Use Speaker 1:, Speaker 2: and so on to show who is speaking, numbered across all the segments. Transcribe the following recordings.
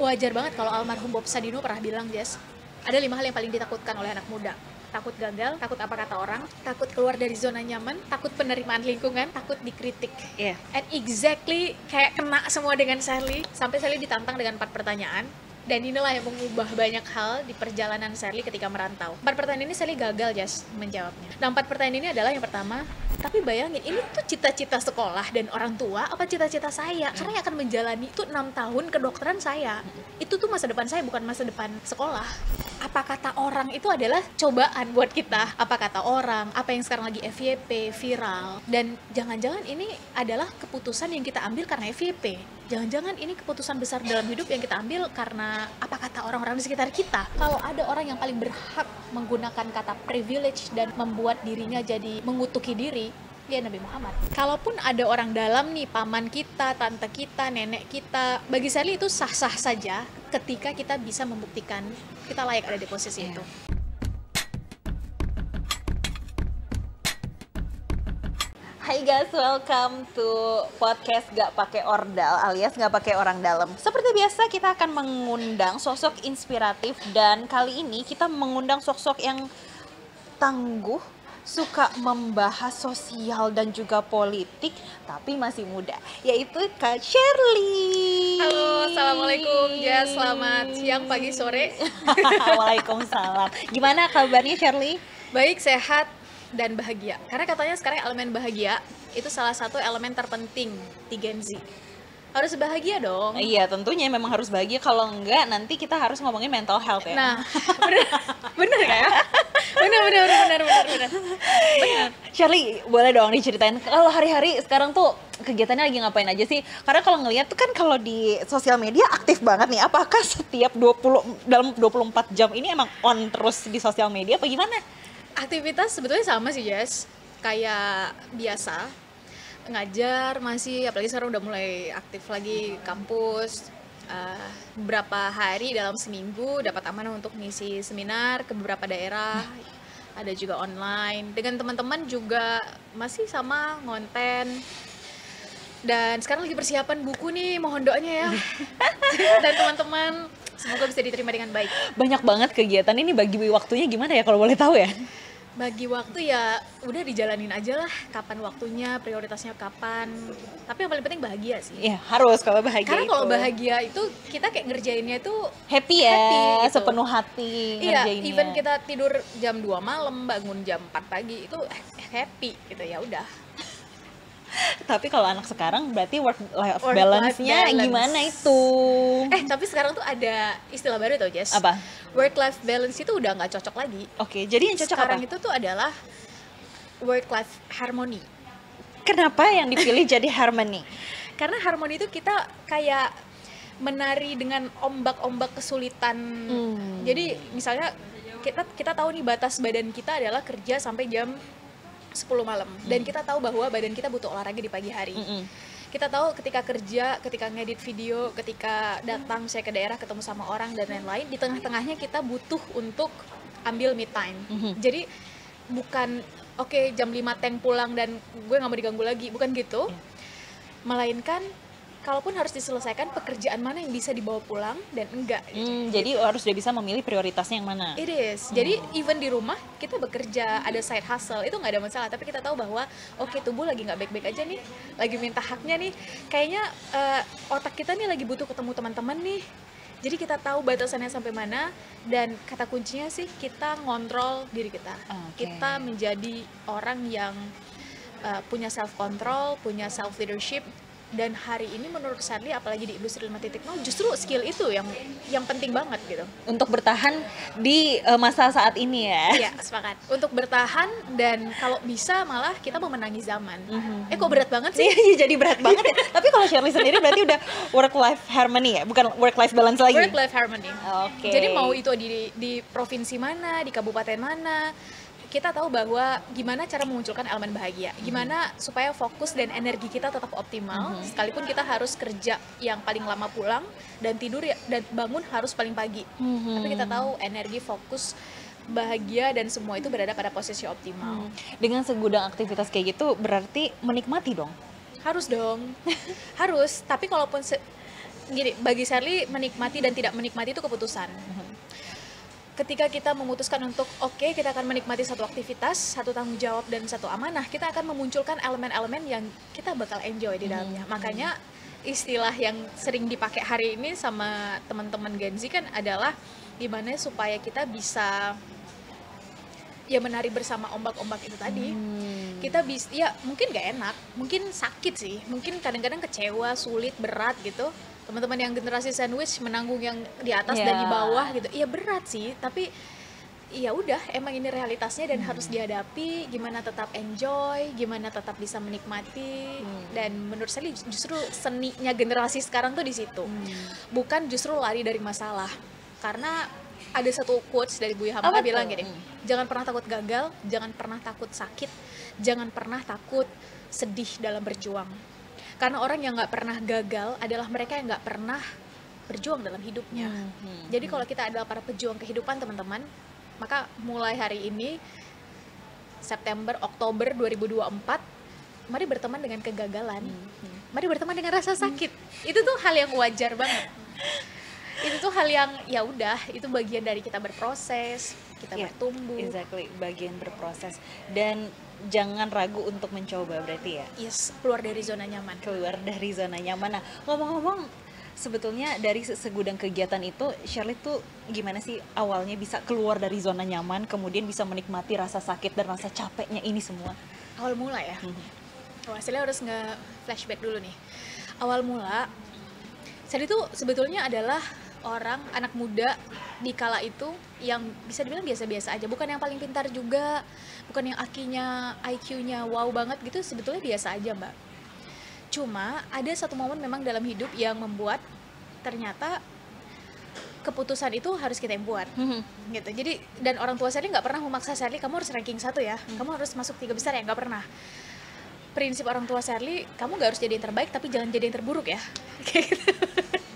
Speaker 1: wajar banget kalau almarhum Bob Sadino pernah bilang Jess ada lima hal yang paling ditakutkan oleh anak muda takut gagal, takut apa kata orang, takut keluar dari zona nyaman, takut penerimaan lingkungan, takut dikritik.
Speaker 2: Iya.
Speaker 1: And exactly kayak kena semua dengan Sally. Sampai Sally ditantang dengan empat pertanyaan. Dan inilah yang mengubah banyak hal di perjalanan Sally ketika merantau. Empat pertanyaan ini Sally gagal, Jas, menjawabnya. Nah, empat pertanyaan ini adalah yang pertama, tapi bayangin, ini tuh cita-cita sekolah dan orang tua apa cita-cita saya? Karena yang akan menjalani itu enam tahun kedokteran saya. Itu tuh masa depan saya, bukan masa depan sekolah. Apa kata orang itu adalah cobaan buat kita. Apa kata orang, apa yang sekarang lagi FYP, viral. Dan jangan-jangan ini adalah keputusan yang kita ambil karena FYP jangan-jangan ini keputusan besar dalam hidup yang kita ambil karena apa kata orang-orang di sekitar kita. Kalau ada orang yang paling berhak menggunakan kata privilege dan membuat dirinya jadi mengutuki diri, dia Nabi Muhammad. Kalaupun ada orang dalam nih, paman kita, tante kita, nenek kita, bagi Sally itu sah-sah saja ketika kita bisa membuktikan kita layak ada di posisi
Speaker 2: Iya.
Speaker 1: itu.
Speaker 2: Hai guys, welcome to podcast gak pakai ordal alias gak pakai orang dalam. Seperti biasa kita akan mengundang sosok inspiratif dan kali ini kita mengundang sosok yang tangguh, suka membahas sosial dan juga politik, tapi masih muda, yaitu Kak Shirley.
Speaker 1: Halo, Assalamualaikum Jess, selamat siang, pagi, sore
Speaker 2: Waalaikumsalam. Gimana kabarnya Shirley?
Speaker 1: Baik, sehat, dan bahagia Karena katanya sekarang elemen bahagia itu salah satu elemen terpenting di Gen Z Harus bahagia dong
Speaker 2: Iya, tentunya memang harus bahagia. Kalau enggak, nanti kita harus ngomongin mental health ya.
Speaker 1: Nah, bener, bener ya? Bener, bener, bener, bener, bener, bener.
Speaker 2: Shirley, boleh dong diceritain kalau hari-hari sekarang tuh kegiatannya lagi ngapain aja sih? Karena kalau ngeliat tuh kan kalau di sosial media aktif banget nih. Apakah setiap 20 dalam 24 jam ini emang on terus di sosial media apa gimana?
Speaker 1: Aktivitas sebetulnya sama sih, Jess. Kayak biasa, ngajar masih, apalagi sekarang udah mulai aktif lagi kampus. Eh, beberapa hari dalam seminggu dapat amanah untuk ngisi seminar ke beberapa daerah. Ada juga online. Dengan teman-teman juga masih sama ngonten. Dan sekarang lagi persiapan buku nih, mohon doanya ya. Dan teman-teman, semoga bisa diterima dengan baik.
Speaker 2: Banyak banget kegiatan ini bagi waktunya gimana ya kalau boleh tahu ya?
Speaker 1: Bagi waktu ya udah dijalanin aja lah kapan waktunya prioritasnya kapan tapi yang paling penting bahagia sih
Speaker 2: Iya, harus kalau bahagia
Speaker 1: karena kalau bahagia itu kita kayak ngerjainnya itu
Speaker 2: happy ya,
Speaker 1: happy gitu.
Speaker 2: sepenuh hati
Speaker 1: iya
Speaker 2: ngerjainnya.
Speaker 1: even kita tidur jam 2 malam bangun jam 4 pagi itu happy gitu ya udah
Speaker 2: Tapi kalau anak sekarang berarti work life balance-nya
Speaker 1: balance.
Speaker 2: gimana itu?
Speaker 1: eh tapi sekarang tuh ada istilah baru tau Jess
Speaker 2: Apa?
Speaker 1: work life balance itu udah nggak cocok lagi
Speaker 2: Oke, jadi yang cocok
Speaker 1: sekarang
Speaker 2: apa?
Speaker 1: itu tuh adalah work life harmony
Speaker 2: Kenapa yang dipilih jadi harmony?
Speaker 1: karena harmoni itu kita kayak menari dengan ombak-ombak kesulitan
Speaker 2: Hmm.
Speaker 1: jadi misalnya kita kita tahu nih batas badan kita adalah kerja sampai jam 10 malam dan kita tahu bahwa badan kita butuh olahraga di pagi hari
Speaker 2: Mm-mm.
Speaker 1: kita tahu ketika kerja ketika ngedit video ketika datang saya ke daerah ketemu sama orang dan lain-lain di tengah-tengahnya kita butuh untuk ambil me time
Speaker 2: Mhm.
Speaker 1: jadi bukan oke jam 5 tank pulang dan gue nggak mau diganggu lagi bukan gitu
Speaker 2: Iya.
Speaker 1: melainkan kalaupun harus diselesaikan pekerjaan mana yang bisa dibawa pulang dan enggak
Speaker 2: Hmm, jadi harus udah bisa memilih prioritasnya yang mana.
Speaker 1: It is. Jadi even di rumah kita bekerja ada side hustle itu nggak ada masalah. Tapi kita tahu bahwa oke tubuh lagi nggak baik-baik aja nih, lagi minta haknya nih. Kayaknya eh, otak kita nih lagi butuh ketemu teman-teman nih. Jadi kita tahu batasannya sampai mana dan kata kuncinya sih kita ngontrol diri kita.
Speaker 2: Oke.
Speaker 1: Kita menjadi orang yang eh, punya self control, punya self leadership dan hari ini menurut Sally apalagi di industri 5.0 justru skill itu yang yang penting banget gitu.
Speaker 2: Untuk bertahan di eh, masa saat ini ya.
Speaker 1: Iya, sepakat. Untuk bertahan dan kalau bisa malah kita memenangi zaman.
Speaker 2: Mhm.
Speaker 1: Eh kok berat banget sih?
Speaker 2: Iya, jadi berat banget ya. Tapi kalau Shirley sendiri berarti udah work life harmony ya, bukan work life balance lagi.
Speaker 1: Work life harmony.
Speaker 2: Oke.
Speaker 1: Jadi mau itu di di provinsi mana, di kabupaten mana, kita tahu bahwa gimana cara memunculkan elemen bahagia. Gimana supaya fokus dan energi kita tetap optimal sekalipun kita harus kerja yang paling lama pulang dan tidur ya, dan bangun harus paling pagi.
Speaker 2: Mhm.
Speaker 1: Tapi kita tahu energi fokus bahagia dan semua itu berada pada posisi optimal.
Speaker 2: Hmm. Dengan segudang aktivitas kayak gitu berarti menikmati dong.
Speaker 1: Harus dong. Harus, tapi kalaupun se- gini bagi Sally menikmati dan tidak menikmati itu keputusan ketika kita memutuskan untuk oke okay, kita akan menikmati satu aktivitas, satu tanggung jawab dan satu amanah, kita akan memunculkan elemen-elemen yang kita bakal enjoy di dalamnya. Hmm. Makanya istilah yang sering dipakai hari ini sama teman-teman Gen Z kan adalah gimana supaya kita bisa ya menari bersama ombak-ombak itu tadi. Hmm. Kita bisa ya mungkin gak enak, mungkin sakit sih, mungkin kadang-kadang kecewa, sulit, berat gitu teman-teman yang generasi sandwich menanggung yang di atas yeah. dan di bawah gitu iya berat sih tapi ya udah emang ini realitasnya dan hmm. harus dihadapi gimana tetap enjoy gimana tetap bisa menikmati hmm. dan menurut saya justru seninya generasi sekarang tuh di situ hmm. bukan justru lari dari masalah karena ada satu quotes dari Bu Hamka bilang gini hmm. jangan pernah takut gagal jangan pernah takut sakit jangan pernah takut sedih dalam berjuang karena orang yang nggak pernah gagal adalah mereka yang nggak pernah berjuang dalam hidupnya hmm, hmm, jadi hmm. kalau kita adalah para pejuang kehidupan teman-teman maka mulai hari ini September Oktober 2024 mari berteman dengan kegagalan hmm, hmm. mari berteman dengan rasa sakit hmm. itu tuh hal yang wajar banget itu tuh hal yang ya udah itu bagian dari kita berproses kita yeah, bertumbuh.
Speaker 2: exactly bagian berproses. Dan jangan ragu untuk mencoba berarti ya?
Speaker 1: Yes keluar dari zona nyaman.
Speaker 2: Keluar dari zona nyaman. Nah ngomong-ngomong sebetulnya dari segudang kegiatan itu Shirley tuh gimana sih awalnya bisa keluar dari zona nyaman kemudian bisa menikmati rasa sakit dan rasa capeknya ini semua?
Speaker 1: Awal mula ya? Hmm. oh, hasilnya harus nggak flashback dulu nih. Awal mula saya itu sebetulnya adalah orang anak muda di kala itu yang bisa dibilang biasa-biasa aja. Bukan yang paling pintar juga bukan yang akinya IQ-nya wow banget gitu sebetulnya biasa aja mbak. Cuma ada satu momen memang dalam hidup yang membuat ternyata keputusan itu harus kita yang buat. Mm-hmm. gitu. Jadi dan orang tua saya nggak pernah memaksa Sally kamu harus ranking satu ya. Mm. kamu harus masuk tiga besar ya. Nggak pernah. Prinsip orang tua Sally kamu gak harus jadi yang terbaik tapi jangan jadi yang terburuk ya. Kayak gitu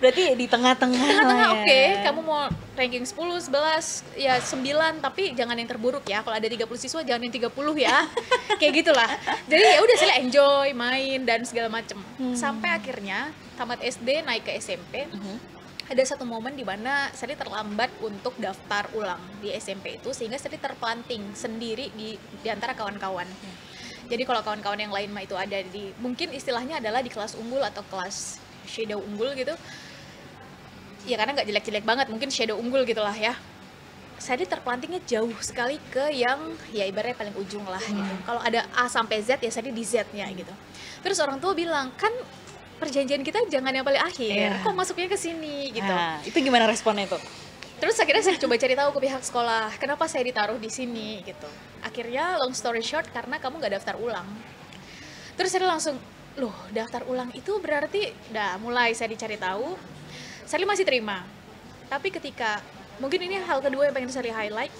Speaker 2: Berarti di tengah-tengah.
Speaker 1: Tengah-tengah ya. oke. Okay. Kamu mau ranking 10, 11, ya 9 tapi jangan yang terburuk ya. Kalau ada 30 siswa jangan yang 30 ya. Kayak gitulah. Jadi ya udah saya enjoy main dan segala macem. Hmm. Sampai akhirnya tamat SD naik ke SMP. Hmm. Ada satu momen di mana saya terlambat untuk daftar ulang di SMP itu sehingga saya terplanting sendiri di di antara kawan-kawan. Hmm. Jadi kalau kawan-kawan yang lain mah itu ada di mungkin istilahnya adalah di kelas unggul atau kelas shadow unggul gitu. Ya karena nggak jelek-jelek banget mungkin shadow unggul gitulah ya. Saya terplantingnya jauh sekali ke yang ya ibaratnya paling ujung lah gitu. hmm. gitu kalau ada A sampai Z ya saya di Z-nya gitu. Terus orang tua bilang kan perjanjian kita jangan yang paling akhir. Yeah. kok masuknya ke sini? Gitu. Nah,
Speaker 2: itu gimana responnya itu?
Speaker 1: Terus akhirnya saya coba cari tahu ke pihak sekolah kenapa saya ditaruh di sini? Gitu. Akhirnya long story short karena kamu nggak daftar ulang. Terus saya langsung loh daftar ulang itu berarti udah mulai saya dicari tahu saya masih terima tapi ketika mungkin ini hal kedua yang pengen saya highlight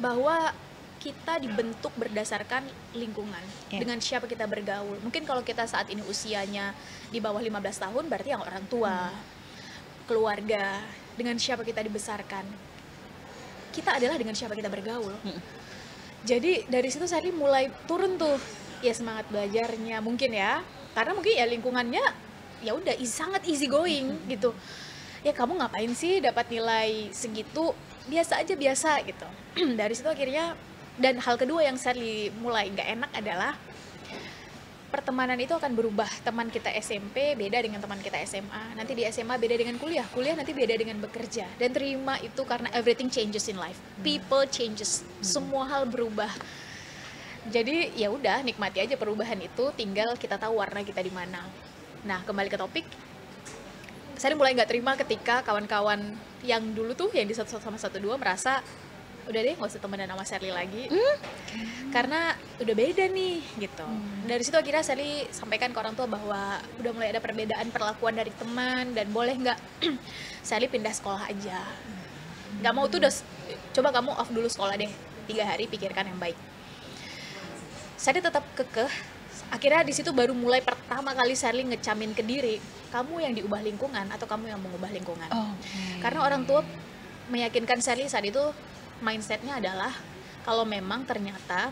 Speaker 1: bahwa kita dibentuk berdasarkan lingkungan yeah. dengan siapa kita bergaul mungkin kalau kita saat ini usianya di bawah 15 tahun berarti yang orang tua hmm. keluarga dengan siapa kita dibesarkan kita adalah dengan siapa kita bergaul hmm. jadi dari situ saya mulai turun tuh ya semangat belajarnya mungkin ya. Karena mungkin ya lingkungannya ya udah sangat easy going gitu. Ya kamu ngapain sih dapat nilai segitu? Biasa aja biasa gitu. Dari situ akhirnya dan hal kedua yang saya mulai nggak enak adalah pertemanan itu akan berubah. Teman kita SMP beda dengan teman kita SMA nanti di SMA beda dengan kuliah. Kuliah nanti beda dengan bekerja. Dan terima itu karena everything changes in life. People changes. Semua hal berubah jadi ya udah nikmati aja perubahan itu tinggal kita tahu warna kita di mana. Nah kembali ke topik saya mulai nggak terima ketika kawan-kawan yang dulu tuh yang di satu sama satu dua merasa udah deh nggak usah temenan sama Sally lagi. Hmm? karena udah beda nih gitu. Hmm. dari situ akhirnya Sally sampaikan ke orang tua bahwa udah mulai ada perbedaan perlakuan dari teman dan boleh nggak Sally pindah sekolah aja. Nggak mau tuh udah coba kamu off dulu sekolah deh. Tiga hari pikirkan yang baik saya tetap kekeh akhirnya di situ baru mulai pertama kali Sally ngecamin ke diri kamu yang diubah lingkungan atau kamu yang mengubah lingkungan oh, okay. karena orang tua meyakinkan Sally saat itu mindsetnya adalah kalau memang ternyata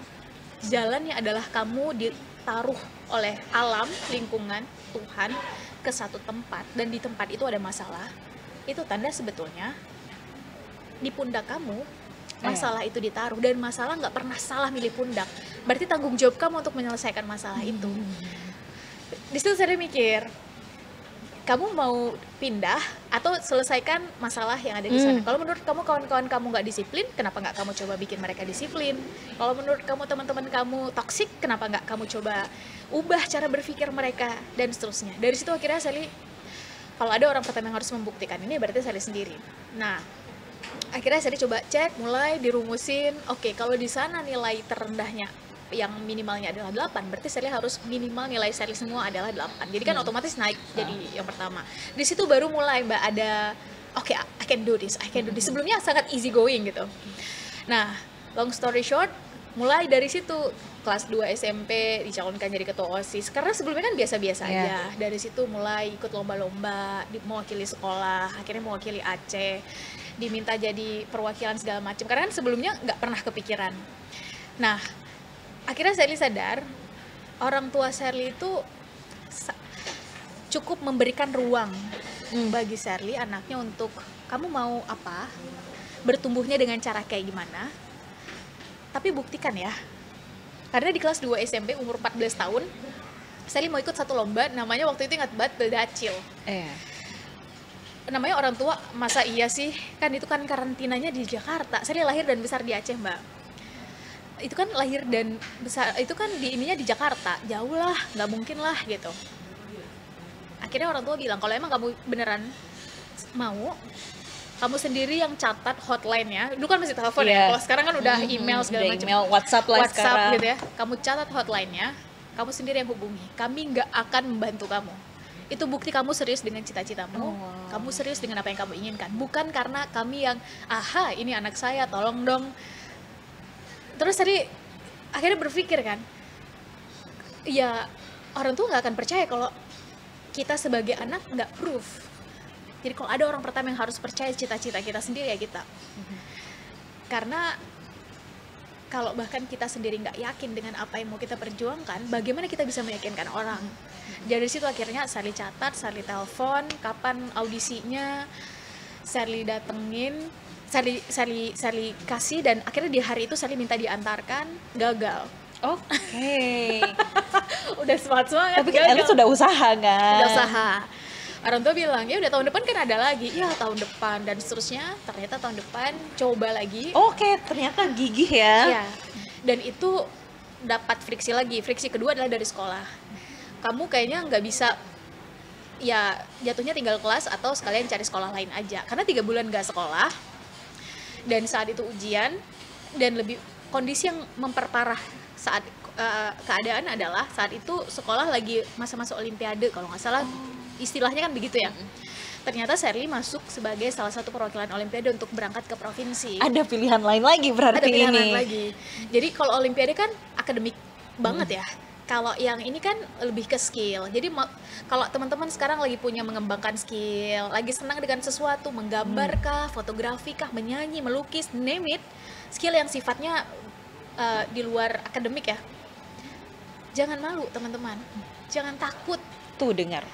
Speaker 1: jalannya adalah kamu ditaruh oleh alam lingkungan Tuhan ke satu tempat dan di tempat itu ada masalah, itu tanda sebetulnya di pundak kamu masalah itu ditaruh dan masalah nggak pernah salah milih pundak. Berarti tanggung jawab kamu untuk menyelesaikan masalah itu. Di situ saya mikir, kamu mau pindah atau selesaikan masalah yang ada di sana.
Speaker 2: Hmm.
Speaker 1: Kalau menurut kamu kawan-kawan kamu nggak disiplin, kenapa nggak kamu coba bikin mereka disiplin? Kalau menurut kamu teman-teman kamu toksik, kenapa nggak kamu coba ubah cara berpikir mereka dan seterusnya. Dari situ akhirnya Sally, kalau ada orang pertama yang harus membuktikan ini, berarti Sally sendiri. Nah, akhirnya Sally coba cek, mulai dirumusin. Oke, kalau di sana nilai terendahnya yang minimalnya adalah 8 berarti Sally harus minimal nilai Sally semua adalah 8 jadi kan
Speaker 2: Hmm.
Speaker 1: otomatis naik jadi yang pertama. Di situ baru mulai mbak ada oke I can do this I can do this. Sebelumnya sangat easy going gitu. Nah long story short mulai dari situ. Kelas 2 SMP dicalonkan jadi ketua OSIS. Karena sebelumnya kan biasa-biasa
Speaker 2: Iya.
Speaker 1: aja. Dari situ mulai ikut lomba-lomba mewakili sekolah akhirnya mewakili Aceh. Diminta jadi perwakilan segala macam karena kan sebelumnya nggak pernah kepikiran. Nah akhirnya Sally sadar orang tua Sally itu cukup memberikan ruang
Speaker 2: Hmm.
Speaker 1: bagi Sally anaknya untuk kamu mau apa? Bertumbuhnya dengan cara kayak gimana tapi buktikan ya. Karena di kelas 2 SMP umur 14 tahun Sally mau ikut satu lomba namanya waktu itu ingat banget Beldacil
Speaker 2: Iya.
Speaker 1: namanya orang tua masa iya sih? Kan itu kan karantinanya di Jakarta. Saya lahir dan besar di Aceh mbak. Itu kan lahir dan besar itu kan di ininya di Jakarta. Jauh lah nggak mungkin lah gitu. Akhirnya orang tua bilang kalau emang kamu beneran mau kamu sendiri yang catat hotline-nya dulu kan masih telepon
Speaker 2: Iya.
Speaker 1: ya kalau sekarang kan udah email segala
Speaker 2: Udah
Speaker 1: macam
Speaker 2: email WhatsApp lah
Speaker 1: WhatsApp
Speaker 2: sekarang.
Speaker 1: gitu ya. Kamu catat hotline-nya kamu sendiri yang hubungi. Kami nggak akan membantu kamu. Itu bukti kamu serius dengan cita-citamu.
Speaker 2: Oh,
Speaker 1: kamu serius dengan apa yang kamu inginkan. Bukan karena kami yang aha ini anak saya tolong dong. Terus tadi akhirnya berpikir kan ya orang tua nggak akan percaya kalau kita sebagai anak nggak proof jadi kalau ada orang pertama yang harus percaya cita-cita kita sendiri ya kita karena kalau bahkan kita sendiri nggak yakin dengan apa yang mau kita perjuangkan, bagaimana kita bisa meyakinkan orang? Dari situ akhirnya Sally catat, Sally telepon, kapan audisinya, Sally datengin, Sally, Sally, Sally kasih dan akhirnya di hari itu Sally minta diantarkan, gagal.
Speaker 2: Oke.
Speaker 1: Udah smart banget,
Speaker 2: Tapi kan Alice sudah usaha kan?
Speaker 1: udah usaha orang tua bilang ya udah tahun depan kan ada lagi. Ya tahun depan. Dan seterusnya ternyata tahun depan coba lagi.
Speaker 2: Oke, ternyata gigih ya.
Speaker 1: ya dan itu dapat friksi lagi. Friksi kedua adalah dari sekolah. Kamu kayaknya nggak bisa ya jatuhnya tinggal kelas atau sekalian cari sekolah lain aja. Karena tiga bulan nggak sekolah dan saat itu ujian dan lebih kondisi yang memperparah saat eh, keadaan adalah saat itu sekolah lagi masa-masa olimpiade kalau nggak salah istilahnya kan begitu ya ternyata Sherly masuk sebagai salah satu perwakilan olimpiade untuk berangkat ke provinsi
Speaker 2: Ada pilihan lain lagi berarti
Speaker 1: ada pilihan
Speaker 2: ini.
Speaker 1: lain lagi. Jadi kalau olimpiade kan akademik banget ya. Kalau yang ini kan lebih ke skill. Jadi kalau teman-teman sekarang lagi punya mengembangkan skill, lagi senang dengan sesuatu, menggambar kah, fotografi kah, menyanyi, melukis, name it, skill yang sifatnya uh, di luar akademik ya. Jangan malu, teman-teman. Jangan takut
Speaker 2: Tuh dengar.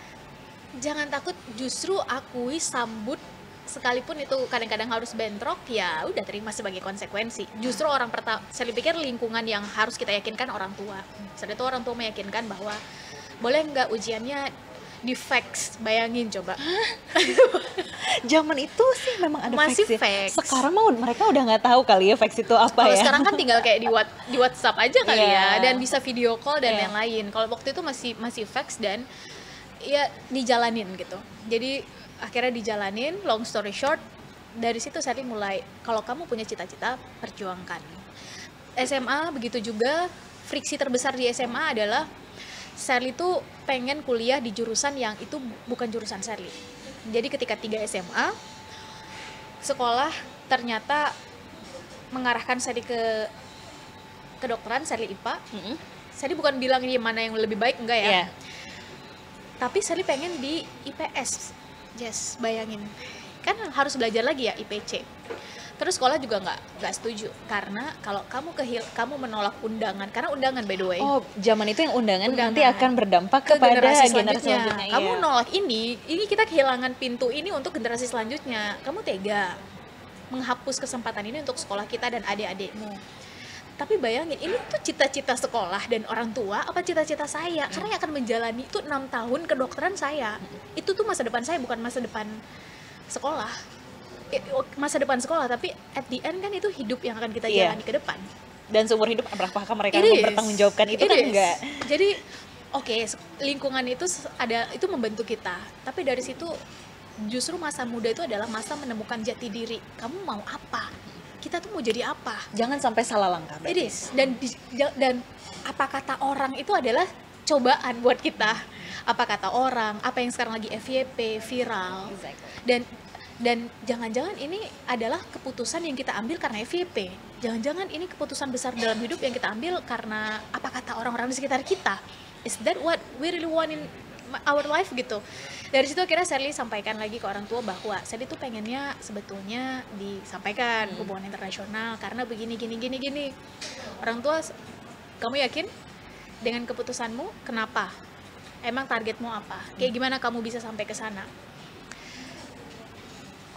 Speaker 1: Jangan takut justru akui sambut sekalipun itu kadang-kadang harus bentrok ya udah terima sebagai konsekuensi justru orang pertama saya pikir lingkungan yang harus kita yakinkan orang tua saat itu orang tua meyakinkan bahwa boleh nggak ujiannya di fax bayangin coba
Speaker 2: Zaman itu sih memang ada
Speaker 1: Masih
Speaker 2: fax ya.
Speaker 1: fax.
Speaker 2: Sekarang mah mereka udah nggak tahu kali ya fax itu apa
Speaker 1: kalau
Speaker 2: ya.
Speaker 1: sekarang kan tinggal kayak di what, di WhatsApp aja kali
Speaker 2: Iya.
Speaker 1: ya dan bisa video call dan
Speaker 2: Iya.
Speaker 1: yang lain kalau waktu itu masih masih fax dan ya dijalanin gitu. Jadi akhirnya dijalanin long story short dari situ saya mulai kalau kamu punya cita-cita perjuangkan. SMA begitu juga friksi terbesar di SMA adalah Sherly tuh pengen kuliah di jurusan yang itu bu- bukan jurusan Sherly jadi ketika 3 SMA sekolah ternyata mengarahkan Sherly ke kedokteran Sherly IPA
Speaker 2: Mm-mm.
Speaker 1: Sherly bukan bilang ini mana yang lebih baik enggak ya?
Speaker 2: Iya.
Speaker 1: Tapi Sally pengen di IPS Yes, bayangin kan harus belajar lagi ya IPC terus sekolah juga nggak nggak setuju karena kalau kamu kehil kamu menolak undangan karena undangan by the way
Speaker 2: Oh, zaman itu yang undangan,
Speaker 1: Undangan.
Speaker 2: nanti akan berdampak
Speaker 1: ke
Speaker 2: kepada
Speaker 1: generasi
Speaker 2: generasi
Speaker 1: selanjutnya.
Speaker 2: selanjutnya.
Speaker 1: Kamu
Speaker 2: iya.
Speaker 1: nolak ini, ini kita kehilangan pintu ini untuk generasi selanjutnya. Kamu tega menghapus kesempatan ini untuk sekolah kita dan adik-adikmu. Tapi bayangin, ini tuh cita-cita sekolah dan orang tua apa cita-cita saya? Karena yang akan menjalani itu enam tahun kedokteran saya. Itu tuh masa depan saya bukan masa depan sekolah. Masa depan sekolah, tapi at the end kan itu hidup yang akan kita
Speaker 2: Iya.
Speaker 1: jalani ke depan.
Speaker 2: Dan seumur hidup apakah mereka mempertanggungjawabkan itu
Speaker 1: It
Speaker 2: kan
Speaker 1: is.
Speaker 2: enggak?
Speaker 1: Jadi oke se- lingkungan itu ada itu membentuk kita. Tapi dari situ justru masa muda itu adalah masa menemukan jati diri. Kamu mau apa? Kita tuh mau jadi apa?
Speaker 2: Jangan sampai salah langkah.
Speaker 1: It is. Dan di- dan apa kata orang itu adalah cobaan buat kita. Apa kata orang? Apa yang sekarang lagi FYP, viral?
Speaker 2: Exactly.
Speaker 1: dan dan jangan-jangan ini adalah keputusan yang kita ambil karena FYP jangan-jangan ini keputusan besar dalam hidup yang kita ambil karena apa kata orang-orang di sekitar kita is that what we really want in our life gitu dari situ akhirnya Sally sampaikan lagi ke orang tua bahwa Sally tuh pengennya sebetulnya disampaikan hubungan internasional karena begini gini gini gini. Orang tua kamu yakin? Dengan keputusanmu kenapa? Emang targetmu apa? Kayak gimana kamu bisa sampai ke sana?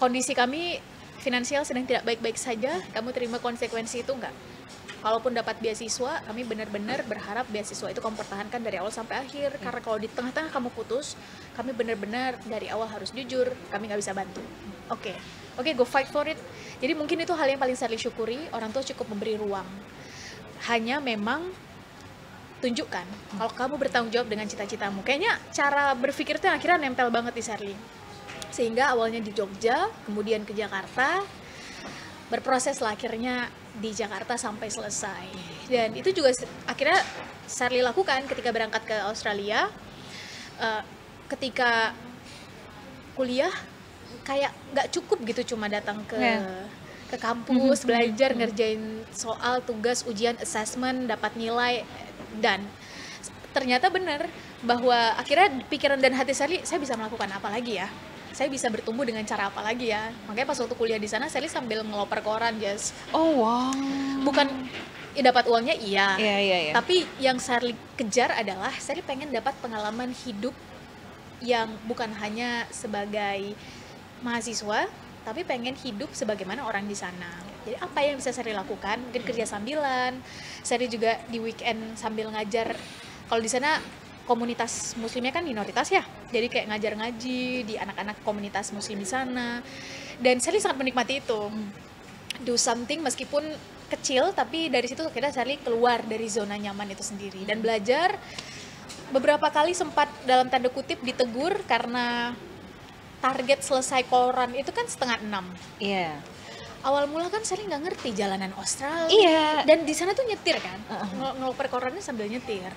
Speaker 1: Kondisi kami finansial sedang tidak baik-baik saja, kamu terima konsekuensi itu enggak? Kalaupun dapat beasiswa, kami benar-benar berharap beasiswa itu kamu pertahankan dari awal sampai akhir. Karena kalau di tengah-tengah kamu putus, kami benar-benar dari awal harus jujur, kami nggak bisa bantu. Oke, oke, go fight for it. Jadi mungkin itu hal yang paling saya syukuri, orang tua cukup memberi ruang. Hanya memang tunjukkan kalau kamu bertanggung jawab dengan cita-citamu. Kayaknya cara berpikir itu akhirnya nempel banget di Sherly sehingga awalnya di Jogja, kemudian ke Jakarta, berproses lah akhirnya di Jakarta sampai selesai. Dan itu juga akhirnya Sherly lakukan ketika berangkat ke Australia, Eh, ketika kuliah kayak nggak cukup gitu cuma datang ke
Speaker 2: Iya.
Speaker 1: ke kampus belajar ngerjain soal tugas ujian assessment dapat nilai dan ternyata benar bahwa akhirnya pikiran dan hati Sally saya bisa melakukan apa lagi ya saya bisa bertumbuh dengan cara apa lagi ya. Makanya pas waktu kuliah di sana Sally sambil ngeloper koran Jess.
Speaker 2: Oh wow.
Speaker 1: bukan ya dapat uangnya? Iya.
Speaker 2: Iya iya iya.
Speaker 1: tapi yang Sally kejar adalah Sally pengen dapat pengalaman hidup yang bukan hanya sebagai mahasiswa tapi pengen hidup sebagaimana orang di sana. Jadi apa yang bisa Sally lakukan? Mungkin kerja sambilan. Sally juga di weekend sambil ngajar. Kalau di sana komunitas muslimnya kan minoritas ya. Jadi kayak ngajar ngaji di anak-anak komunitas muslim di sana. Dan Sally sangat menikmati itu. Do something meskipun kecil tapi dari situ akhirnya Charlie keluar dari zona nyaman itu sendiri. Dan belajar beberapa kali sempat dalam tanda kutip ditegur karena target selesai koran itu kan setengah enam.
Speaker 2: Iya.
Speaker 1: awal mula kan Charlie nggak ngerti jalanan Australia.
Speaker 2: Iya.
Speaker 1: dan di sana tuh nyetir kan?
Speaker 2: Uh-uh.
Speaker 1: Nge- ngeloper korannya sambil nyetir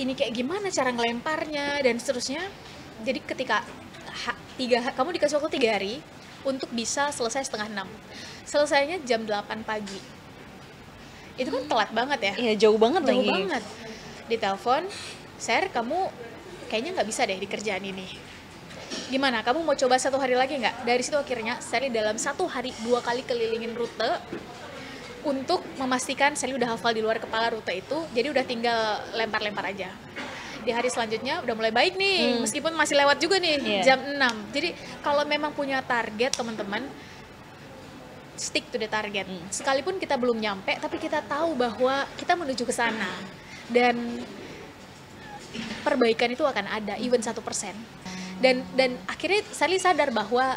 Speaker 1: ini kayak gimana cara ngelemparnya dan seterusnya. Jadi ketika ha- tiga kamu dikasih waktu tiga hari untuk bisa selesai setengah enam. Selesainya jam 8 pagi. Itu kan telat banget ya?
Speaker 2: Iya jauh banget
Speaker 1: jauh
Speaker 2: lagi.
Speaker 1: banget. Ditelepon Ser kamu kayaknya nggak bisa deh di kerjaan ini. Gimana? Kamu mau coba satu hari lagi nggak? Dari situ akhirnya Sally dalam satu hari dua kali kelilingin rute untuk memastikan Sally udah hafal di luar kepala rute itu jadi udah tinggal lempar-lempar aja. Di hari selanjutnya udah mulai baik nih
Speaker 2: Hmm.
Speaker 1: meskipun masih lewat juga nih
Speaker 2: Iya.
Speaker 1: jam 6 jadi kalau memang punya target teman-teman stick to the target.
Speaker 2: Hmm.
Speaker 1: sekalipun kita belum nyampe tapi kita tahu bahwa kita menuju ke sana. Dan perbaikan itu akan ada even satu persen. Dan dan akhirnya Sally sadar bahwa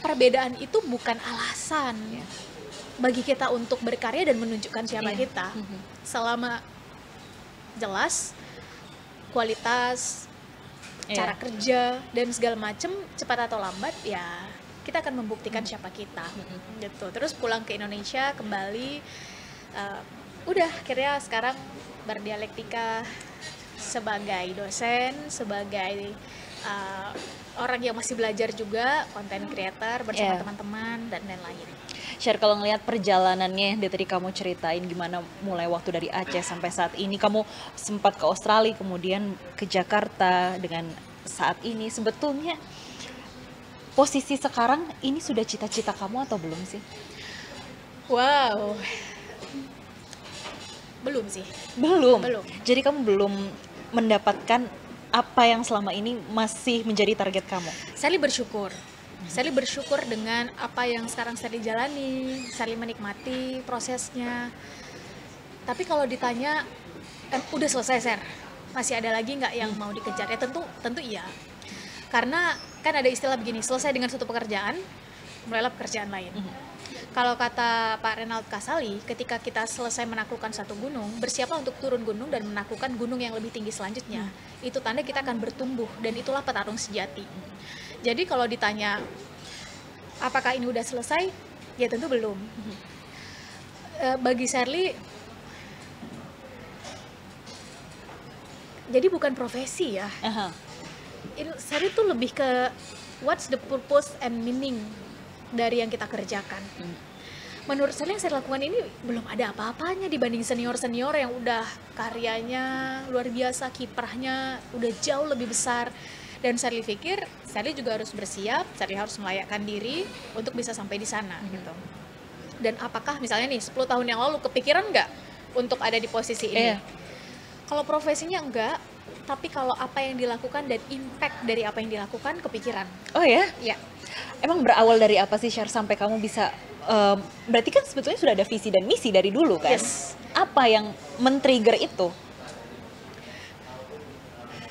Speaker 1: perbedaan itu bukan alasan bagi kita untuk berkarya dan menunjukkan siapa
Speaker 2: Iya.
Speaker 1: kita
Speaker 2: Mhm.
Speaker 1: selama jelas kualitas
Speaker 2: Iya.
Speaker 1: cara kerja dan segala macem cepat atau lambat ya kita akan membuktikan
Speaker 2: Hmm.
Speaker 1: siapa kita gitu terus pulang ke Indonesia kembali eh, udah akhirnya sekarang berdialektika sebagai dosen sebagai eh, orang yang masih belajar juga konten creator bersama
Speaker 2: Iya.
Speaker 1: teman-teman dan lain-lain
Speaker 2: Share kalau ngelihat perjalanannya dari tadi kamu ceritain gimana mulai waktu dari Aceh sampai saat ini kamu sempat ke Australia kemudian ke Jakarta dengan saat ini sebetulnya posisi sekarang ini sudah cita-cita kamu atau belum sih?
Speaker 1: Wow. Belum sih.
Speaker 2: Belum.
Speaker 1: Belum.
Speaker 2: Jadi kamu belum mendapatkan apa yang selama ini masih menjadi target kamu.
Speaker 1: Sally bersyukur. Sally bersyukur dengan apa yang sekarang Sally jalani, Sally menikmati prosesnya. Tapi kalau ditanya, kan udah selesai, Ser. Masih ada lagi nggak yang mau dikejar? Ya tentu, tentu iya. Karena kan ada istilah begini, selesai dengan suatu pekerjaan, mulailah pekerjaan lain. Kalau kata Pak Renald Kasali, ketika kita selesai menaklukkan satu gunung, bersiaplah untuk turun gunung dan menaklukkan gunung yang lebih tinggi selanjutnya. Itu tanda kita akan bertumbuh dan itulah petarung sejati. Jadi kalau ditanya apakah ini udah selesai, ya tentu belum. Eh, bagi Sherly, jadi bukan profesi ya.
Speaker 2: Aha.
Speaker 1: Ini Sherly tuh lebih ke what's the purpose and meaning dari yang kita kerjakan. Menurut saya yang saya lakukan ini belum ada apa-apanya dibanding senior-senior yang udah karyanya luar biasa, kiprahnya udah jauh lebih besar. Dan Sally pikir, Sally juga harus bersiap, Sally harus melayakkan diri untuk bisa sampai di sana gitu. Dan apakah misalnya nih 10 tahun yang lalu kepikiran nggak untuk ada di posisi ini?
Speaker 2: Iya.
Speaker 1: Kalau profesinya enggak, tapi kalau apa yang dilakukan dan impact dari apa yang dilakukan kepikiran.
Speaker 2: Oh ya?
Speaker 1: Ya,
Speaker 2: Emang berawal dari apa sih Syar sampai kamu bisa em, berarti kan sebetulnya sudah ada visi dan misi dari dulu kan?
Speaker 1: Yes.
Speaker 2: Apa yang men-trigger itu?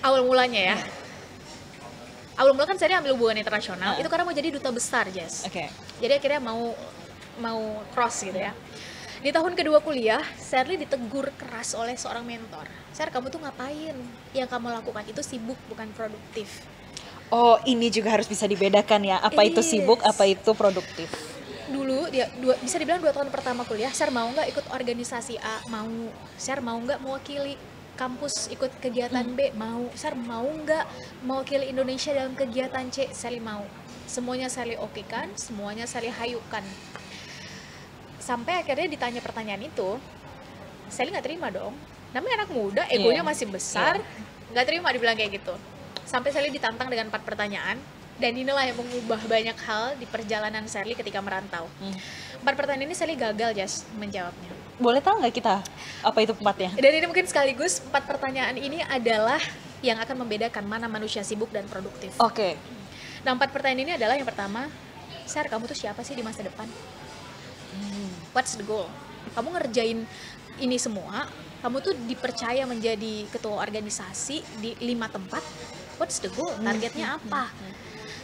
Speaker 1: awal mulanya ya. Awal mula kan saya ambil hubungan internasional,
Speaker 2: Ah.
Speaker 1: itu karena mau jadi duta besar, Jess.
Speaker 2: Oke.
Speaker 1: Jadi akhirnya mau mau cross gitu ya. Di tahun kedua kuliah, Sherly ditegur keras oleh seorang mentor. Sher, kamu tuh ngapain? Yang kamu lakukan itu sibuk, bukan produktif.
Speaker 2: Oh, ini juga harus bisa dibedakan ya. Apa itu sibuk,
Speaker 1: Yes.
Speaker 2: apa itu produktif.
Speaker 1: Dulu dia dua, bisa dibilang dua tahun pertama kuliah, Sher mau nggak ikut organisasi A? Mau. Sher mau nggak mewakili kampus ikut kegiatan B? Mau. Sher mau nggak mewakili Indonesia dalam kegiatan C? Sally mau. Semuanya Sally okekan, semuanya Sally hayukan. Sampai akhirnya ditanya pertanyaan itu, Sally nggak terima dong. Namanya anak muda, egonya
Speaker 2: Iya.
Speaker 1: masih besar, nggak terima dibilang kayak gitu. Sampai Sally ditantang dengan empat pertanyaan, dan inilah yang mengubah banyak hal di perjalanan Sally ketika merantau.
Speaker 2: Hmm.
Speaker 1: Empat pertanyaan ini Sally gagal, Jas, menjawabnya.
Speaker 2: Boleh tahu nggak kita apa itu empatnya?
Speaker 1: Dan ini mungkin sekaligus empat pertanyaan ini adalah yang akan membedakan mana manusia sibuk dan produktif.
Speaker 2: Oke.
Speaker 1: Nah, empat pertanyaan ini adalah yang pertama, Sar, kamu tuh siapa sih di masa depan? What's the goal? Kamu ngerjain ini semua, kamu tuh dipercaya menjadi ketua organisasi di lima tempat. What's the goal? Targetnya apa?